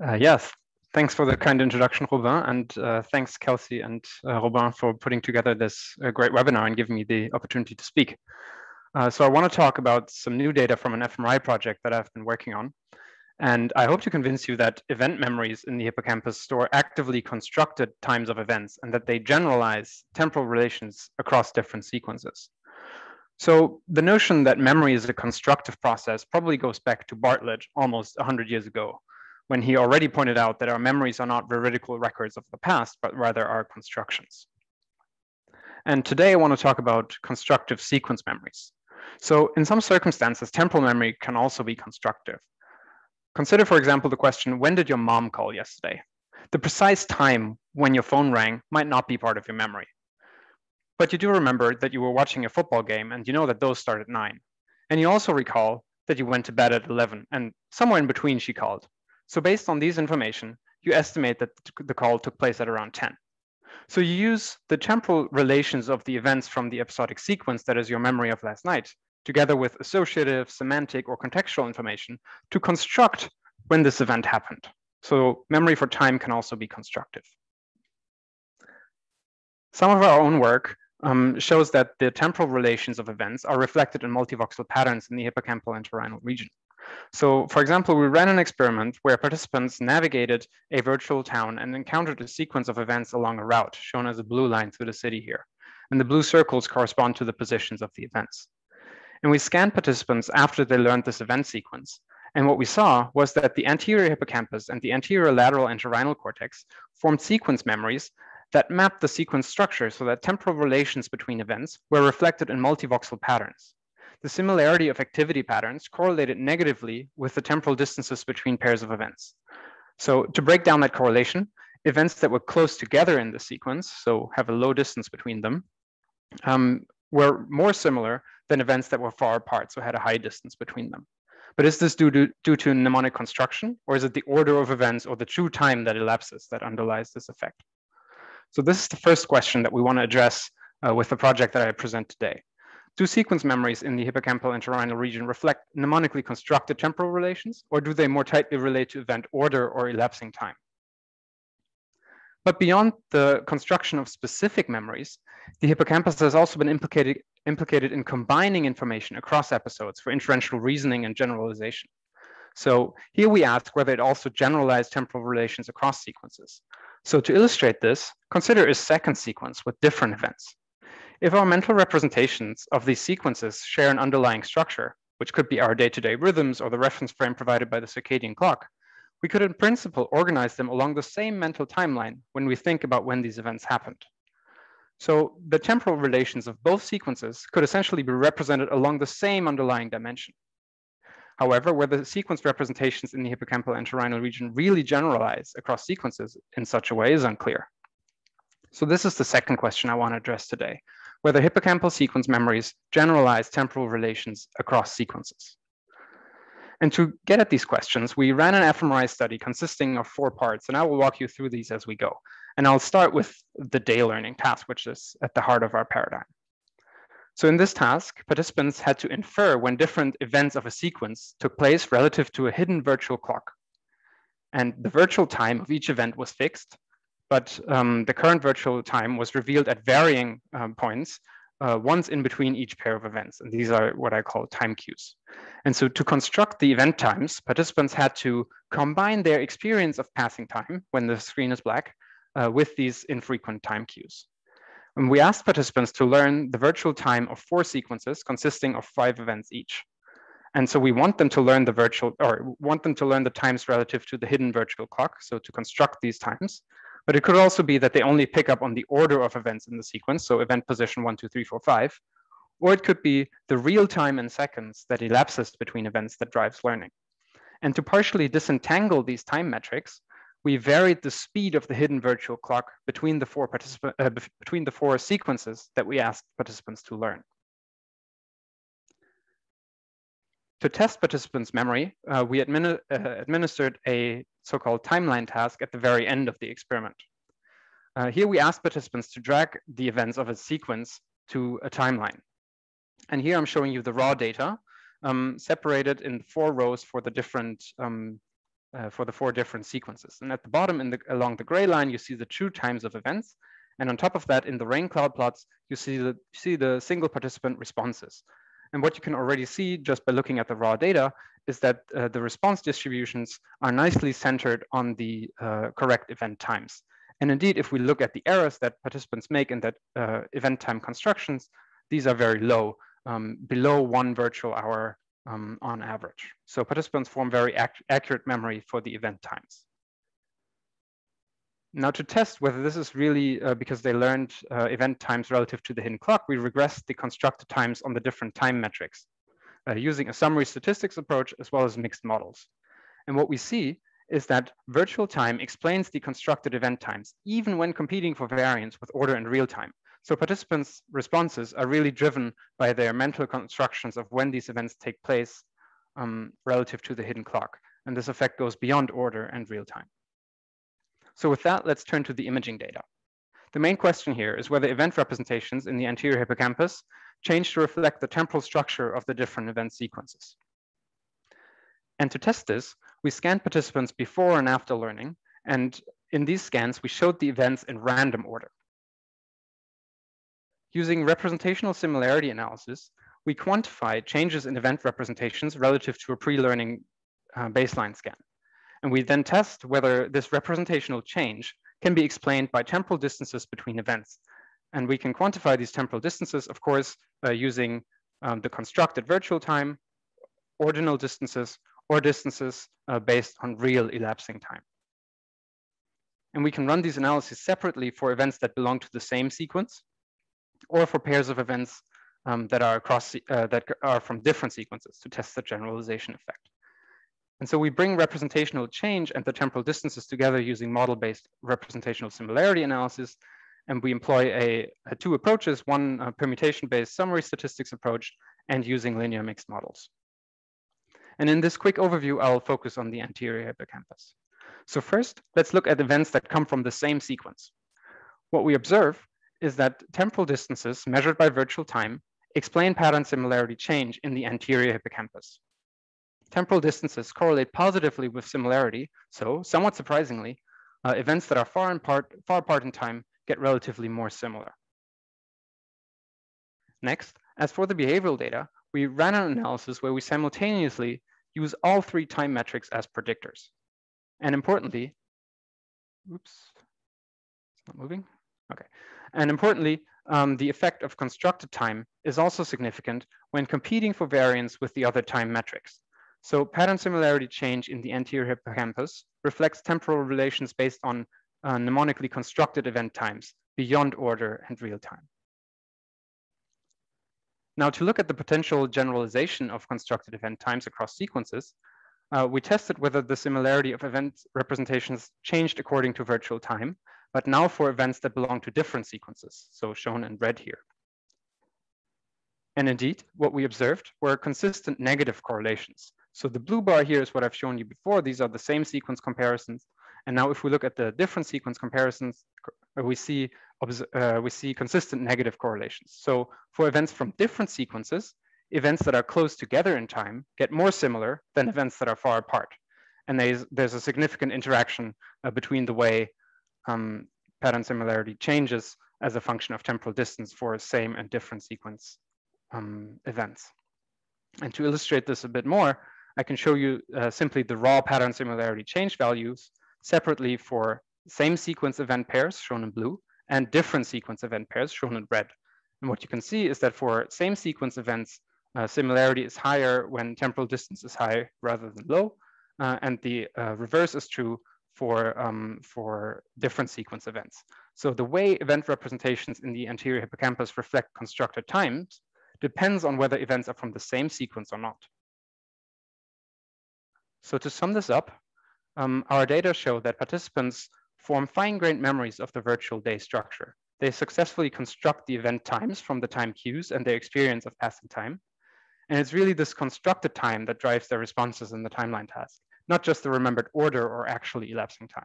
Uh, yes, thanks for the kind introduction, Robin, and uh, thanks, Kelsey and uh, Robin, for putting together this uh, great webinar and giving me the opportunity to speak. Uh, so I want to talk about some new data from an fMRI project that I've been working on. And I hope to convince you that event memories in the hippocampus store actively constructed times of events and that they generalize temporal relations across different sequences. So the notion that memory is a constructive process probably goes back to Bartlett almost 100 years ago, when he already pointed out that our memories are not veridical records of the past, but rather are constructions. And today I want to talk about constructive sequence memories. So in some circumstances, temporal memory can also be constructive. Consider, for example, the question, when did your mom call yesterday? The precise time when your phone rang might not be part of your memory. But you do remember that you were watching a football game and you know that those start at nine. And you also recall that you went to bed at 11 and somewhere in between she called. So based on these information, you estimate that the call took place at around 10. So you use the temporal relations of the events from the episodic sequence that is your memory of last night, together with associative, semantic, or contextual information to construct when this event happened. So memory for time can also be constructive. Some of our own work um, shows that the temporal relations of events are reflected in multivoxel patterns in the hippocampal entorhinal region. So for example, we ran an experiment where participants navigated a virtual town and encountered a sequence of events along a route shown as a blue line through the city here. And the blue circles correspond to the positions of the events. And we scanned participants after they learned this event sequence. And what we saw was that the anterior hippocampus and the anterior lateral entorhinal cortex formed sequence memories that mapped the sequence structure so that temporal relations between events were reflected in multivoxel patterns. The similarity of activity patterns correlated negatively with the temporal distances between pairs of events. So to break down that correlation, events that were close together in the sequence, so have a low distance between them, um, were more similar than events that were far apart, so had a high distance between them. But is this due to, due to mnemonic construction, or is it the order of events or the true time that elapses that underlies this effect? So this is the first question that we want to address uh, with the project that I present today. Do sequence memories in the hippocampal entorhinal region reflect mnemonically constructed temporal relations, or do they more tightly relate to event order or elapsing time? But beyond the construction of specific memories, the hippocampus has also been implicated, implicated in combining information across episodes for inferential reasoning and generalization. So here we ask whether it also generalized temporal relations across sequences. So to illustrate this, consider a second sequence with different events. If our mental representations of these sequences share an underlying structure, which could be our day-to-day -day rhythms or the reference frame provided by the circadian clock, we could in principle organize them along the same mental timeline when we think about when these events happened. So the temporal relations of both sequences could essentially be represented along the same underlying dimension. However, whether sequence representations in the hippocampal entorhinal region really generalize across sequences in such a way is unclear. So this is the second question I want to address today, whether hippocampal sequence memories generalize temporal relations across sequences. And to get at these questions, we ran an fMRI study consisting of four parts, and I will walk you through these as we go. And I'll start with the day learning task, which is at the heart of our paradigm. So in this task, participants had to infer when different events of a sequence took place relative to a hidden virtual clock. And the virtual time of each event was fixed, but um, the current virtual time was revealed at varying um, points, uh, once in between each pair of events. And these are what I call time cues. And so to construct the event times, participants had to combine their experience of passing time when the screen is black uh, with these infrequent time cues. And we asked participants to learn the virtual time of four sequences consisting of five events each. And so we want them to learn the virtual, or want them to learn the times relative to the hidden virtual clock, so to construct these times. But it could also be that they only pick up on the order of events in the sequence, so event position one, two, three, four, five. Or it could be the real time in seconds that elapses between events that drives learning. And to partially disentangle these time metrics, we varied the speed of the hidden virtual clock between the four uh, between the four sequences that we asked participants to learn. To test participants' memory, uh, we uh, administered a so-called timeline task at the very end of the experiment. Uh, here we asked participants to drag the events of a sequence to a timeline. And here I'm showing you the raw data um, separated in four rows for the different um, uh, for the four different sequences. And at the bottom in the, along the gray line, you see the true times of events. And on top of that, in the rain cloud plots, you see the, see the single participant responses. And what you can already see just by looking at the raw data is that uh, the response distributions are nicely centered on the uh, correct event times. And indeed, if we look at the errors that participants make in that uh, event time constructions, these are very low, um, below one virtual hour um, on average. So participants form very ac accurate memory for the event times. Now to test whether this is really uh, because they learned uh, event times relative to the hidden clock, we regressed the constructed times on the different time metrics uh, using a summary statistics approach as well as mixed models. And what we see is that virtual time explains the constructed event times, even when competing for variance with order and real time. So participants' responses are really driven by their mental constructions of when these events take place um, relative to the hidden clock. And this effect goes beyond order and real time. So with that, let's turn to the imaging data. The main question here is whether event representations in the anterior hippocampus change to reflect the temporal structure of the different event sequences. And to test this, we scanned participants before and after learning. And in these scans, we showed the events in random order. Using representational similarity analysis, we quantify changes in event representations relative to a pre-learning uh, baseline scan. And we then test whether this representational change can be explained by temporal distances between events. And we can quantify these temporal distances, of course, uh, using um, the constructed virtual time, ordinal distances, or distances uh, based on real elapsing time. And we can run these analyses separately for events that belong to the same sequence or for pairs of events um, that are across uh, that are from different sequences to test the generalization effect. And so we bring representational change and the temporal distances together using model-based representational similarity analysis. And we employ a, a two approaches, one uh, permutation-based summary statistics approach and using linear mixed models. And in this quick overview, I'll focus on the anterior hippocampus. So first, let's look at events that come from the same sequence. What we observe is that temporal distances measured by virtual time explain pattern similarity change in the anterior hippocampus. Temporal distances correlate positively with similarity, so somewhat surprisingly, uh, events that are far, in part, far apart in time get relatively more similar. Next, as for the behavioral data, we ran an analysis where we simultaneously use all three time metrics as predictors. And importantly, oops, it's not moving. Okay. And importantly, um, the effect of constructed time is also significant when competing for variance with the other time metrics. So pattern similarity change in the anterior hippocampus reflects temporal relations based on uh, mnemonically constructed event times beyond order and real time. Now to look at the potential generalization of constructed event times across sequences, uh, we tested whether the similarity of event representations changed according to virtual time but now for events that belong to different sequences, so shown in red here. And indeed, what we observed were consistent negative correlations. So the blue bar here is what I've shown you before. These are the same sequence comparisons. And now if we look at the different sequence comparisons, uh, we see, uh, we see consistent negative correlations. So for events from different sequences, events that are close together in time get more similar than events that are far apart. And there's, there's a significant interaction uh, between the way um, pattern similarity changes as a function of temporal distance for same and different sequence um, events. And to illustrate this a bit more, I can show you uh, simply the raw pattern similarity change values separately for same sequence event pairs shown in blue and different sequence event pairs shown in red. And what you can see is that for same sequence events, uh, similarity is higher when temporal distance is high rather than low. Uh, and the uh, reverse is true for, um, for different sequence events. So the way event representations in the anterior hippocampus reflect constructed times depends on whether events are from the same sequence or not. So to sum this up, um, our data show that participants form fine-grained memories of the virtual day structure. They successfully construct the event times from the time cues and their experience of passing time. And it's really this constructed time that drives their responses in the timeline task, not just the remembered order or actually elapsing time.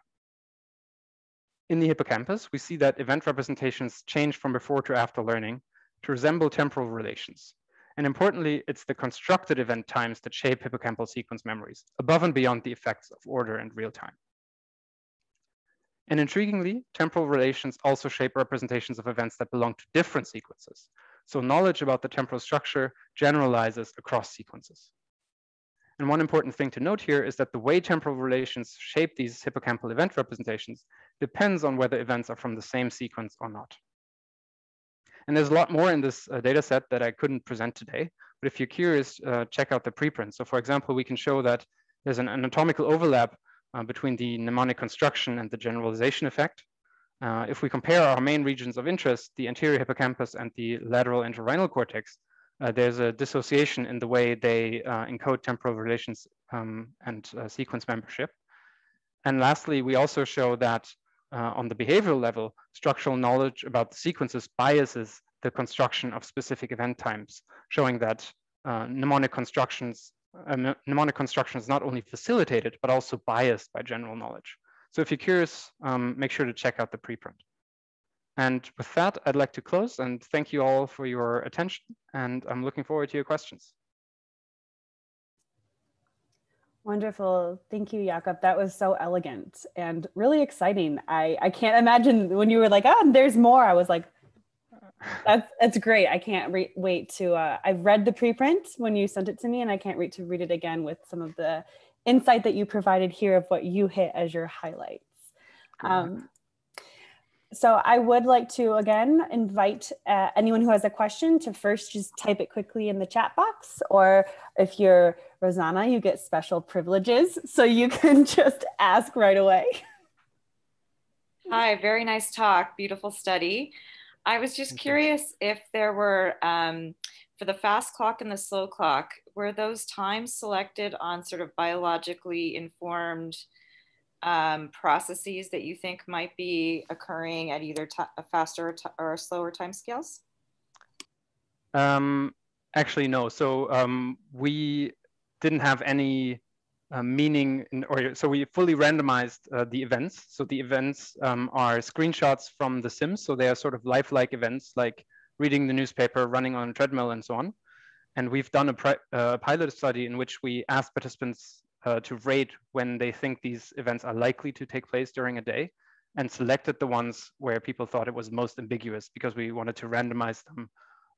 In the hippocampus, we see that event representations change from before to after learning to resemble temporal relations. And importantly, it's the constructed event times that shape hippocampal sequence memories, above and beyond the effects of order and real time. And intriguingly, temporal relations also shape representations of events that belong to different sequences. So knowledge about the temporal structure generalizes across sequences. And one important thing to note here is that the way temporal relations shape these hippocampal event representations depends on whether events are from the same sequence or not. And there's a lot more in this uh, data set that I couldn't present today, but if you're curious, uh, check out the preprint. So for example, we can show that there's an anatomical overlap uh, between the mnemonic construction and the generalization effect. Uh, if we compare our main regions of interest, the anterior hippocampus and the lateral entorhinal cortex, uh, there's a dissociation in the way they uh, encode temporal relations um, and sequence membership. And lastly, we also show that uh, on the behavioral level, structural knowledge about the sequences biases the construction of specific event times, showing that uh, mnemonic constructions uh, mnemonic construction is not only facilitated, but also biased by general knowledge. So if you're curious, um, make sure to check out the preprint. And with that, I'd like to close and thank you all for your attention. And I'm looking forward to your questions. Wonderful. Thank you, Jakob. That was so elegant and really exciting. I, I can't imagine when you were like, oh, there's more. I was like, that's that's great. I can't re- wait to. Uh, I've read the preprint when you sent it to me, and I can't wait to read it again with some of the insight that you provided here of what you hit as your highlights. Um, so I would like to again invite uh, anyone who has a question to first just type it quickly in the chat box, or if you're Rosanna, you get special privileges, so you can just ask right away. Hi, very nice talk, beautiful study. I was just curious if there were, um, for the fast clock and the slow clock, were those times selected on sort of biologically informed um, processes that you think might be occurring at either a faster or, a slower time scales? Um, actually, no. So um, we didn't have any uh, meaning, in, or so we fully randomized uh, the events. So the events um, are screenshots from The Sims. So they are sort of lifelike events like reading the newspaper, running on a treadmill, and so on. And we've done a uh, pilot study in which we asked participants uh, to rate when they think these events are likely to take place during a day and selected the ones where people thought it was most ambiguous because we wanted to randomize them,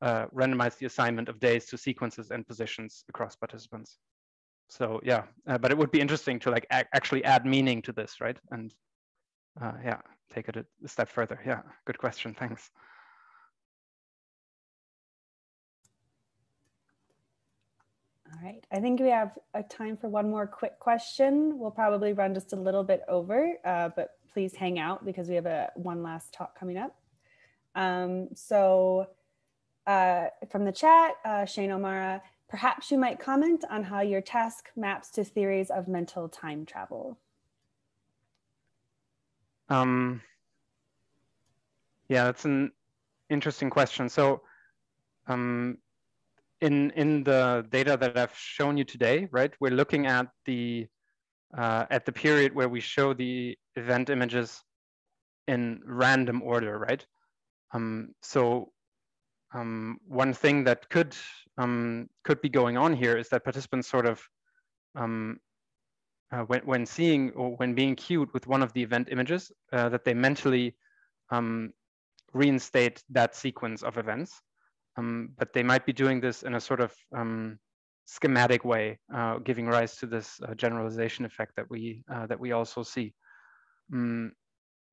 uh, randomize the assignment of days to sequences and positions across participants so yeah uh, but it would be interesting to like actually add meaning to this right? And uh, yeah take it a step further. Yeah good question. Thanks. All right. I think we have a time for one more quick question. We'll probably run just a little bit over uh, but please hang out because we have a one last talk coming up. Um, so uh, from the chat uh, shane o'mara Perhaps you might comment on how your task maps to theories of mental time travel. Um, yeah, that's an interesting question. So um, in, in the data that I've shown you today, right, we're looking at the, uh, at the period where we show the event images in random order, right? Um, so um, one thing that could um, could be going on here is that participants sort of um, uh, when, when seeing or when being cued with one of the event images uh, that they mentally um, reinstate that sequence of events. Um, but they might be doing this in a sort of um, schematic way, uh, giving rise to this uh, generalization effect that we uh, that we also see. Mm,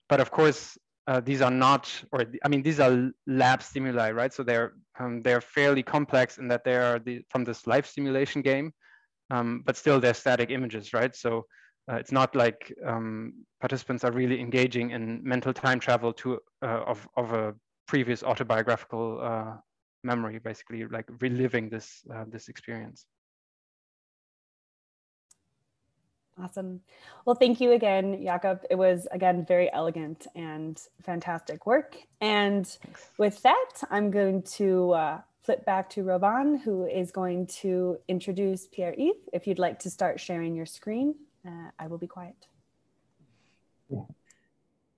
but of course, uh, these are not, or I mean, these are lab stimuli, right? So they're um, they're fairly complex in that they are the, from this life simulation game, um, but still they're static images, right? So uh, it's not like um, participants are really engaging in mental time travel to uh, of of a previous autobiographical uh, memory, basically like reliving this uh, this experience. Awesome. Well, thank you again, Jakob. It was, again, very elegant and fantastic work. And with that, I'm going to uh, flip back to Robin, who is going to introduce Pierre-Yves. If you'd like to start sharing your screen, uh, I will be quiet.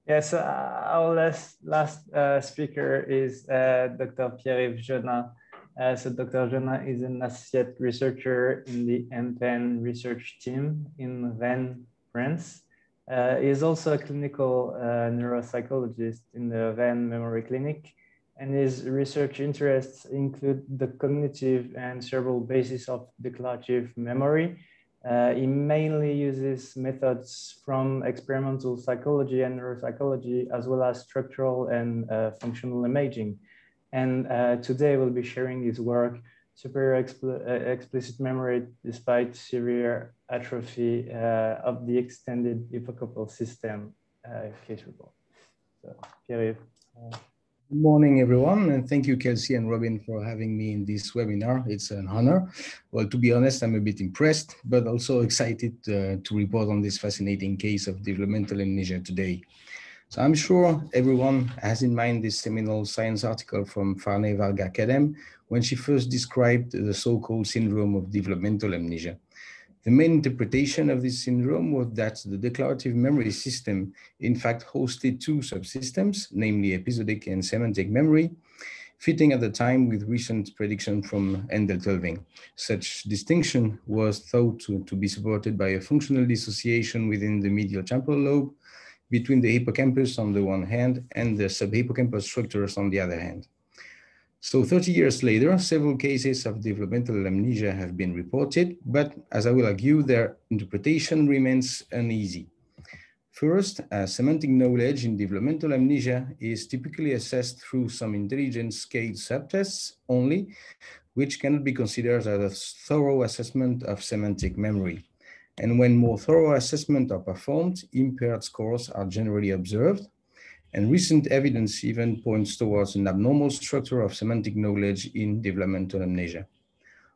Yes, uh, our last, last uh, speaker is uh, Dr. Pierre-Yves Jonin. Uh, so Dr. Jonin is an associate researcher in the Empenn research team in Rennes, France. Uh, he is also a clinical uh, neuropsychologist in the Rennes Memory Clinic, and his research interests include the cognitive and cerebral basis of declarative memory. Uh, he mainly uses methods from experimental psychology and neuropsychology, as well as structural and uh, functional imaging. And uh, today we'll be sharing his work, Superior expl uh, Explicit Memory Despite Severe Atrophy uh, of the Extended Hippocampal System uh, case report. So, Pierre uh, Good morning, everyone, and thank you, Kelsey and Robin, for having me in this webinar. It's an honor. Well, to be honest, I'm a bit impressed, but also excited uh, to report on this fascinating case of developmental amnesia today. So I'm sure everyone has in mind this seminal science article from Faraneh Vargha-Khadem when she first described the so-called syndrome of developmental amnesia. The main interpretation of this syndrome was that the declarative memory system in fact hosted two subsystems, namely episodic and semantic memory, fitting at the time with recent prediction from Endel Tulving. Such distinction was thought to, to be supported by a functional dissociation within the medial temporal lobe between the hippocampus on the one hand and the subhippocampal structures on the other hand. So 30 years later, several cases of developmental amnesia have been reported, but as I will argue, their interpretation remains uneasy. First, uh, semantic knowledge in developmental amnesia is typically assessed through some intelligence scale subtests only, which cannot be considered as a thorough assessment of semantic memory. And when more thorough assessments are performed, impaired scores are generally observed. And recent evidence even points towards an abnormal structure of semantic knowledge in developmental amnesia.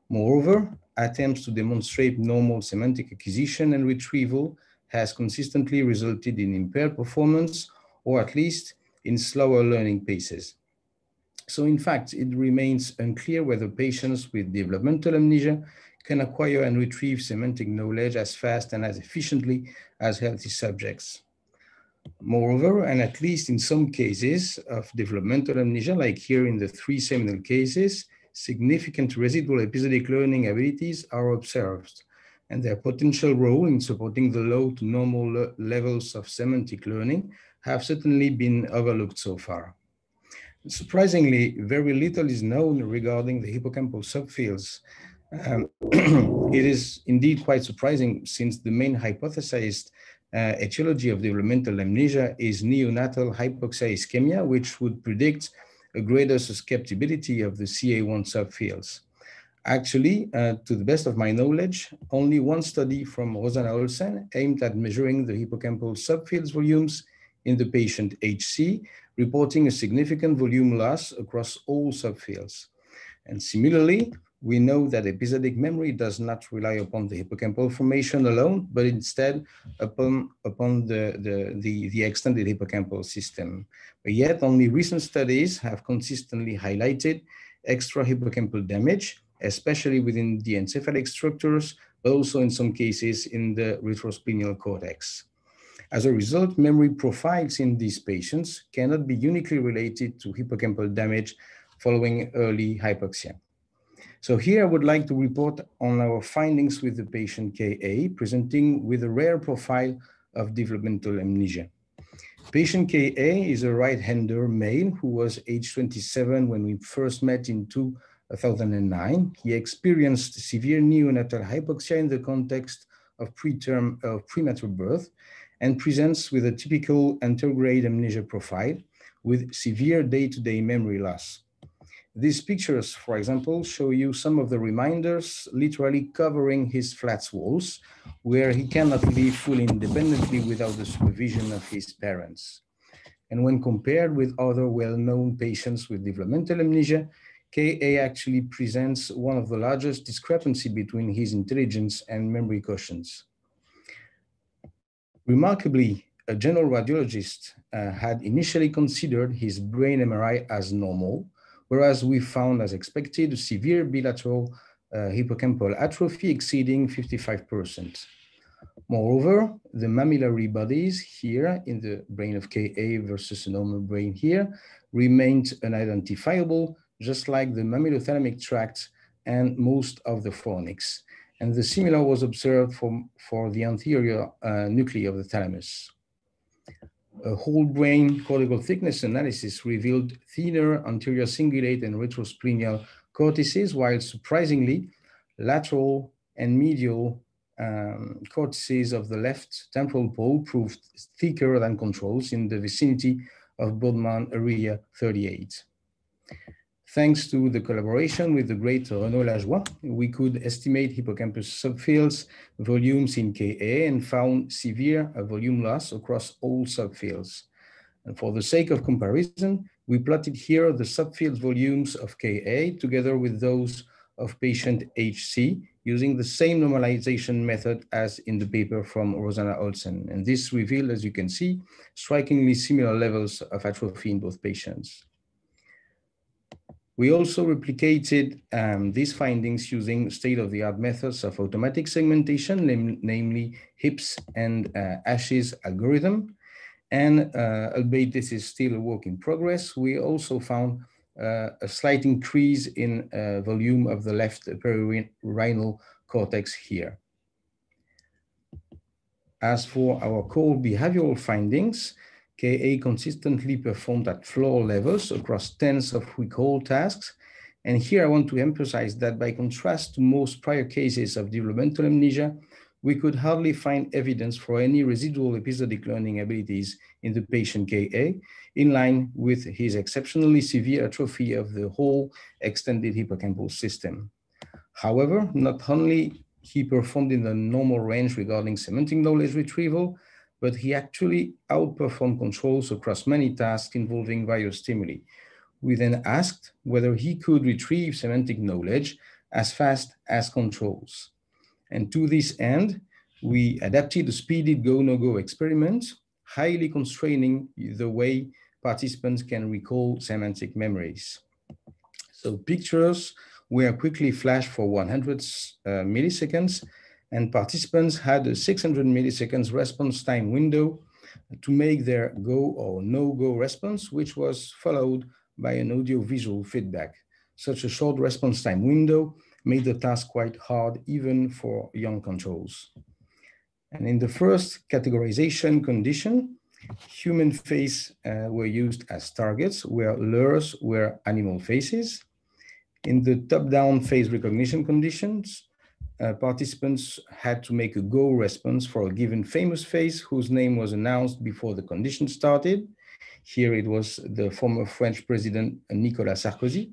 Moreover, attempts to demonstrate normal semantic acquisition and retrieval has consistently resulted in impaired performance, or at least in slower learning paces. So in fact, it remains unclear whether patients with developmental amnesia can acquire and retrieve semantic knowledge as fast and as efficiently as healthy subjects. Moreover, and at least in some cases of developmental amnesia, like here in the three seminal cases, significant residual episodic learning abilities are observed, and their potential role in supporting the low to normal levels of semantic learning have certainly been overlooked so far. Surprisingly, very little is known regarding the hippocampal subfields um, it is indeed quite surprising since the main hypothesized uh, etiology of developmental amnesia is neonatal hypoxia ischemia, which would predict a greater susceptibility of the CA1 subfields. Actually, uh, to the best of my knowledge, only one study from Rosanna Olsen aimed at measuring the hippocampal subfields volumes in the patient HC, reporting a significant volume loss across all subfields. And similarly, we know that episodic memory does not rely upon the hippocampal formation alone, but instead upon, upon the, the, the, the extended hippocampal system. But yet only recent studies have consistently highlighted extra hippocampal damage, especially within the encephalic structures, but also in some cases in the retrosplenial cortex. As a result, memory profiles in these patients cannot be uniquely related to hippocampal damage following early hypoxia. So here I would like to report on our findings with the patient KA, presenting with a rare profile of developmental amnesia. Patient KA is a right-hander male who was age 27 when we first met in 2009. He experienced severe neonatal hypoxia in the context of preterm premature birth and presents with a typical anterograde amnesia profile with severe day-to-day -day memory loss. These pictures, for example, show you some of the reminders literally covering his flat's walls, where he cannot live fully independently without the supervision of his parents. And when compared with other well-known patients with developmental amnesia, KA actually presents one of the largest discrepancy between his intelligence and memory quotients. Remarkably, a general radiologist uh, had initially considered his brain MRI as normal, whereas we found, as expected, severe bilateral uh, hippocampal atrophy exceeding 55%. Moreover, the mammillary bodies here in the brain of KA versus a normal brain here remained unidentifiable, just like the mammillothalamic tract and most of the fornix. And the similar was observed for, for the anterior uh, nuclei of the thalamus. A whole brain cortical thickness analysis revealed thinner anterior cingulate and retrosplenial cortices, while surprisingly, lateral and medial um, cortices of the left temporal pole proved thicker than controls in the vicinity of Brodmann area 38. Thanks to the collaboration with the great Renaud La Joie, we could estimate hippocampus subfields volumes in Ka and found severe volume loss across all subfields. And for the sake of comparison, we plotted here the subfield volumes of Ka together with those of patient HC using the same normalization method as in the paper from Rosanna Olsen. And this revealed, as you can see, strikingly similar levels of atrophy in both patients. We also replicated um, these findings using state-of-the-art methods of automatic segmentation, nam namely HIPS and uh, ASHS algorithm. And uh, albeit this is still a work in progress, we also found uh, a slight increase in uh, volume of the left perirhinal cortex here. As for our core behavioral findings, KA consistently performed at floor levels across tens of recall tasks. And here I want to emphasize that by contrast to most prior cases of developmental amnesia, we could hardly find evidence for any residual episodic learning abilities in the patient KA, in line with his exceptionally severe atrophy of the whole extended hippocampal system. However, not only he performed in the normal range regarding semantic knowledge retrieval, but he actually outperformed controls across many tasks involving various stimuli. We then asked whether he could retrieve semantic knowledge as fast as controls. And to this end, we adapted a speeded go-no-go experiment, highly constraining the way participants can recall semantic memories. So pictures were quickly flashed for 100 uh, milliseconds and participants had a 600 milliseconds response time window to make their go or no-go response, which was followed by an audio-visual feedback. Such a short response time window made the task quite hard even for young controls. And in the first categorization condition, human face uh, were used as targets where lures were animal faces. In the top-down face recognition conditions, uh, participants had to make a go response for a given famous face whose name was announced before the condition started. Here it was the former French president Nicolas Sarkozy.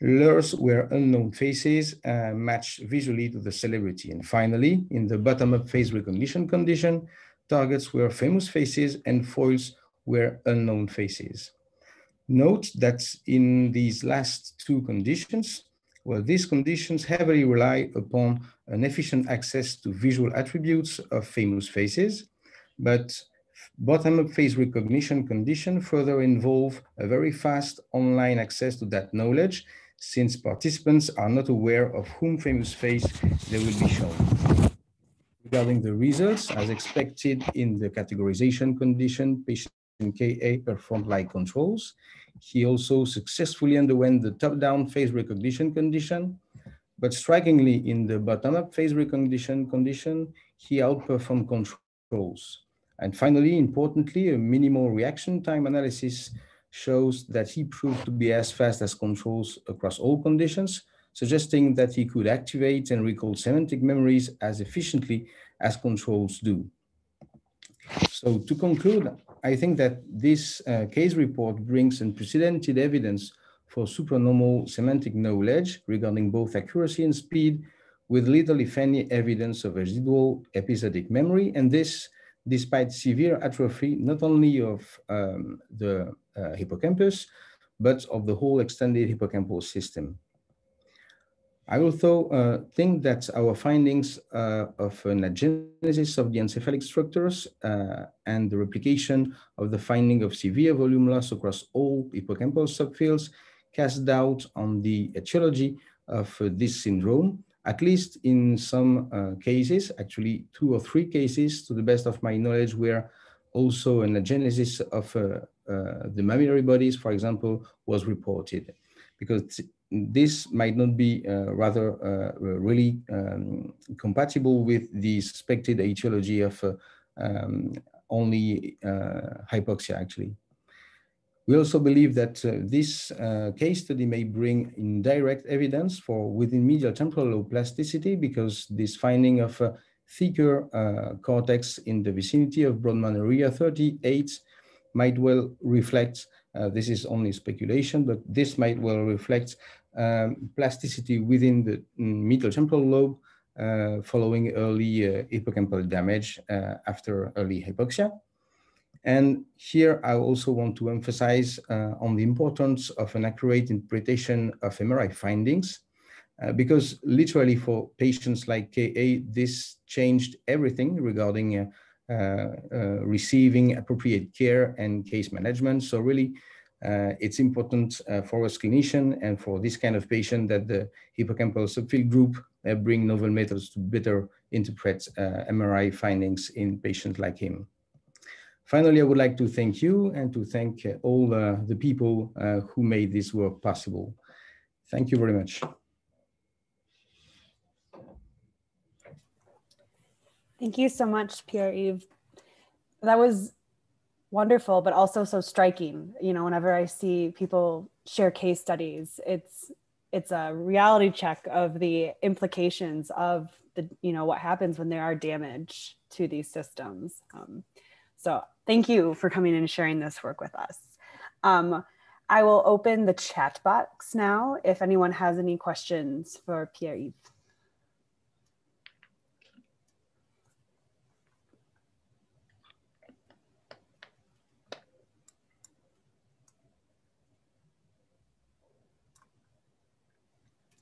Lures were unknown faces uh, matched visually to the celebrity. And finally, in the bottom-up face recognition condition, targets were famous faces and foils were unknown faces. Note that in these last two conditions, well, these conditions heavily rely upon an efficient access to visual attributes of famous faces, but bottom-up face recognition condition further involve a very fast online access to that knowledge since participants are not aware of whom famous face they will be shown. Regarding the results, as expected in the categorization condition, patient KA performed like controls. He also successfully underwent the top-down face recognition condition, but strikingly in the bottom-up face recognition condition, he outperformed controls. And finally, importantly, a minimal reaction time analysis shows that he proved to be as fast as controls across all conditions, suggesting that he could activate and recall semantic memories as efficiently as controls do. So to conclude, I think that this uh, case report brings unprecedented evidence for supernormal semantic knowledge regarding both accuracy and speed with little, if any, evidence of residual episodic memory. And this, despite severe atrophy, not only of um, the uh, hippocampus, but of the whole extended hippocampal system. I also uh, think that our findings uh, of an agenesis of the encephalic structures uh, and the replication of the finding of severe volume loss across all hippocampal subfields cast doubt on the etiology of uh, this syndrome, at least in some uh, cases, actually two or three cases, to the best of my knowledge, where also an agenesis of uh, the mammillary bodies, for example, was reported. Because this might not be uh, rather uh, really um, compatible with the suspected etiology of uh, um, only hypoxia actually. We also believe that uh, this uh, case study may bring indirect evidence for within medial temporal lobe plasticity because this finding of a thicker uh, cortex in the vicinity of Brodmann area 38 might well reflect, this is only speculation, but this might well reflect um, plasticity within the mm, medial temporal lobe uh, following early uh, hippocampal damage uh, after early hypoxia. And here I also want to emphasize uh, on the importance of an accurate interpretation of MRI findings, uh, because literally for patients like KA, this changed everything regarding uh, receiving appropriate care and case management. So really, uh, it's important uh, for us clinician and for this kind of patient that the hippocampal subfield group uh, bring novel methods to better interpret uh, MRI findings in patients like him. Finally, I would like to thank you and to thank uh, all the people uh, who made this work possible. Thank you very much. Thank you so much, Pierre-Yves. That was wonderful, but also so striking. You know, whenever I see people share case studies, it's it's a reality check of the implications of the you know what happens when there are damage to these systems. Um, so thank you for coming and sharing this work with us. Um, I will open the chat box now if anyone has any questions for Pierre-Yves.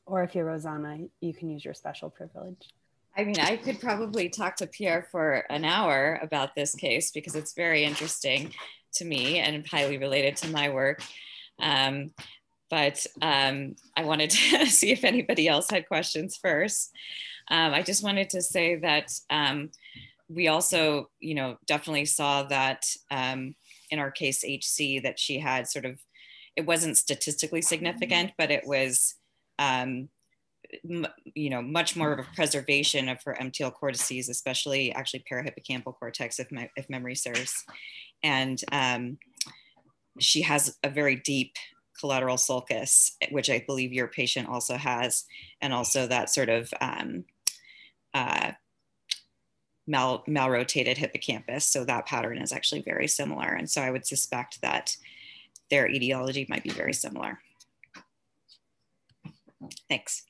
Or if you're Rosanna, you can use your special privilege. I mean, I could probably talk to Pierre for an hour about this case because it's very interesting to me and highly related to my work. Um, but um, I wanted to see if anybody else had questions first. Um, I just wanted to say that um, we also, you know, definitely saw that um, in our case HC that she had sort of, it wasn't statistically significant, but it was um, you know, much more of a preservation of her MTL cortices, especially actually parahippocampal cortex, if, my, if memory serves. And um, she has a very deep collateral sulcus, which I believe your patient also has, and also that sort of um, uh, mal, malrotated hippocampus. So that pattern is actually very similar. And so I would suspect that their etiology might be very similar. Thanks.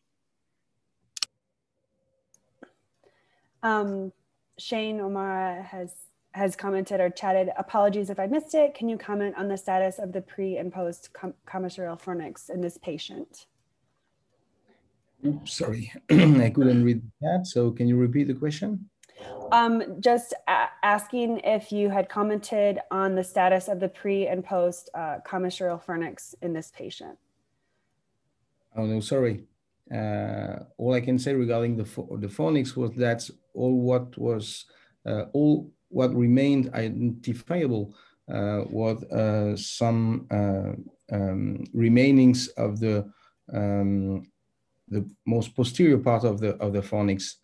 Um, Shane O'Mara has has commented or chatted, apologies if I missed it. Can you comment on the status of the pre and post com commissural fornix in this patient? Sorry, I couldn't read that. So can you repeat the question? Um, just asking if you had commented on the status of the pre and post uh, commissural fornix in this patient. Oh no, sorry. Uh, all I can say regarding the the fornix was that all what was uh, all what remained identifiable uh, was uh, some uh, um, remainings of the um, the most posterior part of the of the fornix.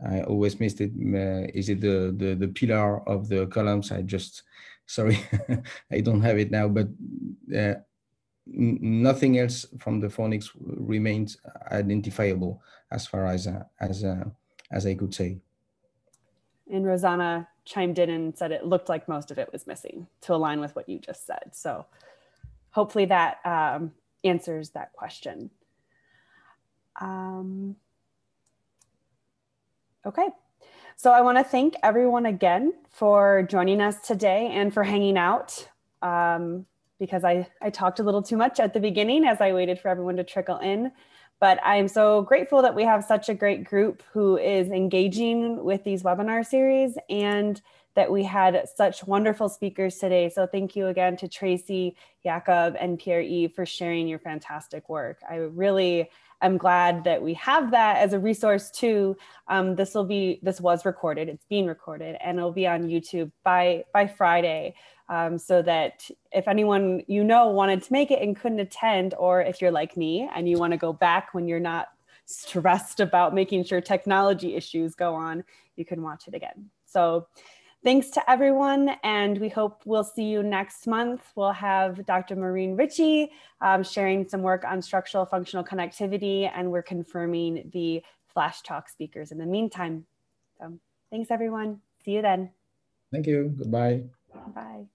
I always missed it. Uh, is it the, the the pillar of the columns? I just sorry, I don't have it now, but nothing else from the fornix remains identifiable as far as uh, as uh, as I could say. And Rosanna chimed in and said it looked like most of it was missing to align with what you just said. So hopefully that um, answers that question. Um, okay. So I want to thank everyone again for joining us today and for hanging out. Um, because I, I talked a little too much at the beginning as I waited for everyone to trickle in. But I'm so grateful that we have such a great group who is engaging with these webinar series and that we had such wonderful speakers today. So thank you again to Tracy, Jacob, and Pierre-Yves for sharing your fantastic work. I really am glad that we have that as a resource too. Um, this will be, this was recorded, it's being recorded and it'll be on YouTube by, by Friday. Um, so that if anyone you know wanted to make it and couldn't attend, or if you're like me and you wanna go back when you're not stressed about making sure technology issues go on, you can watch it again. So Thanks to everyone, and we hope we'll see you next month. We'll have Dr. Maureen Ritchey um, sharing some work on structural functional connectivity, and we're confirming the Flash Talk speakers in the meantime. So thanks, everyone. See you then. Thank you. Goodbye. Bye.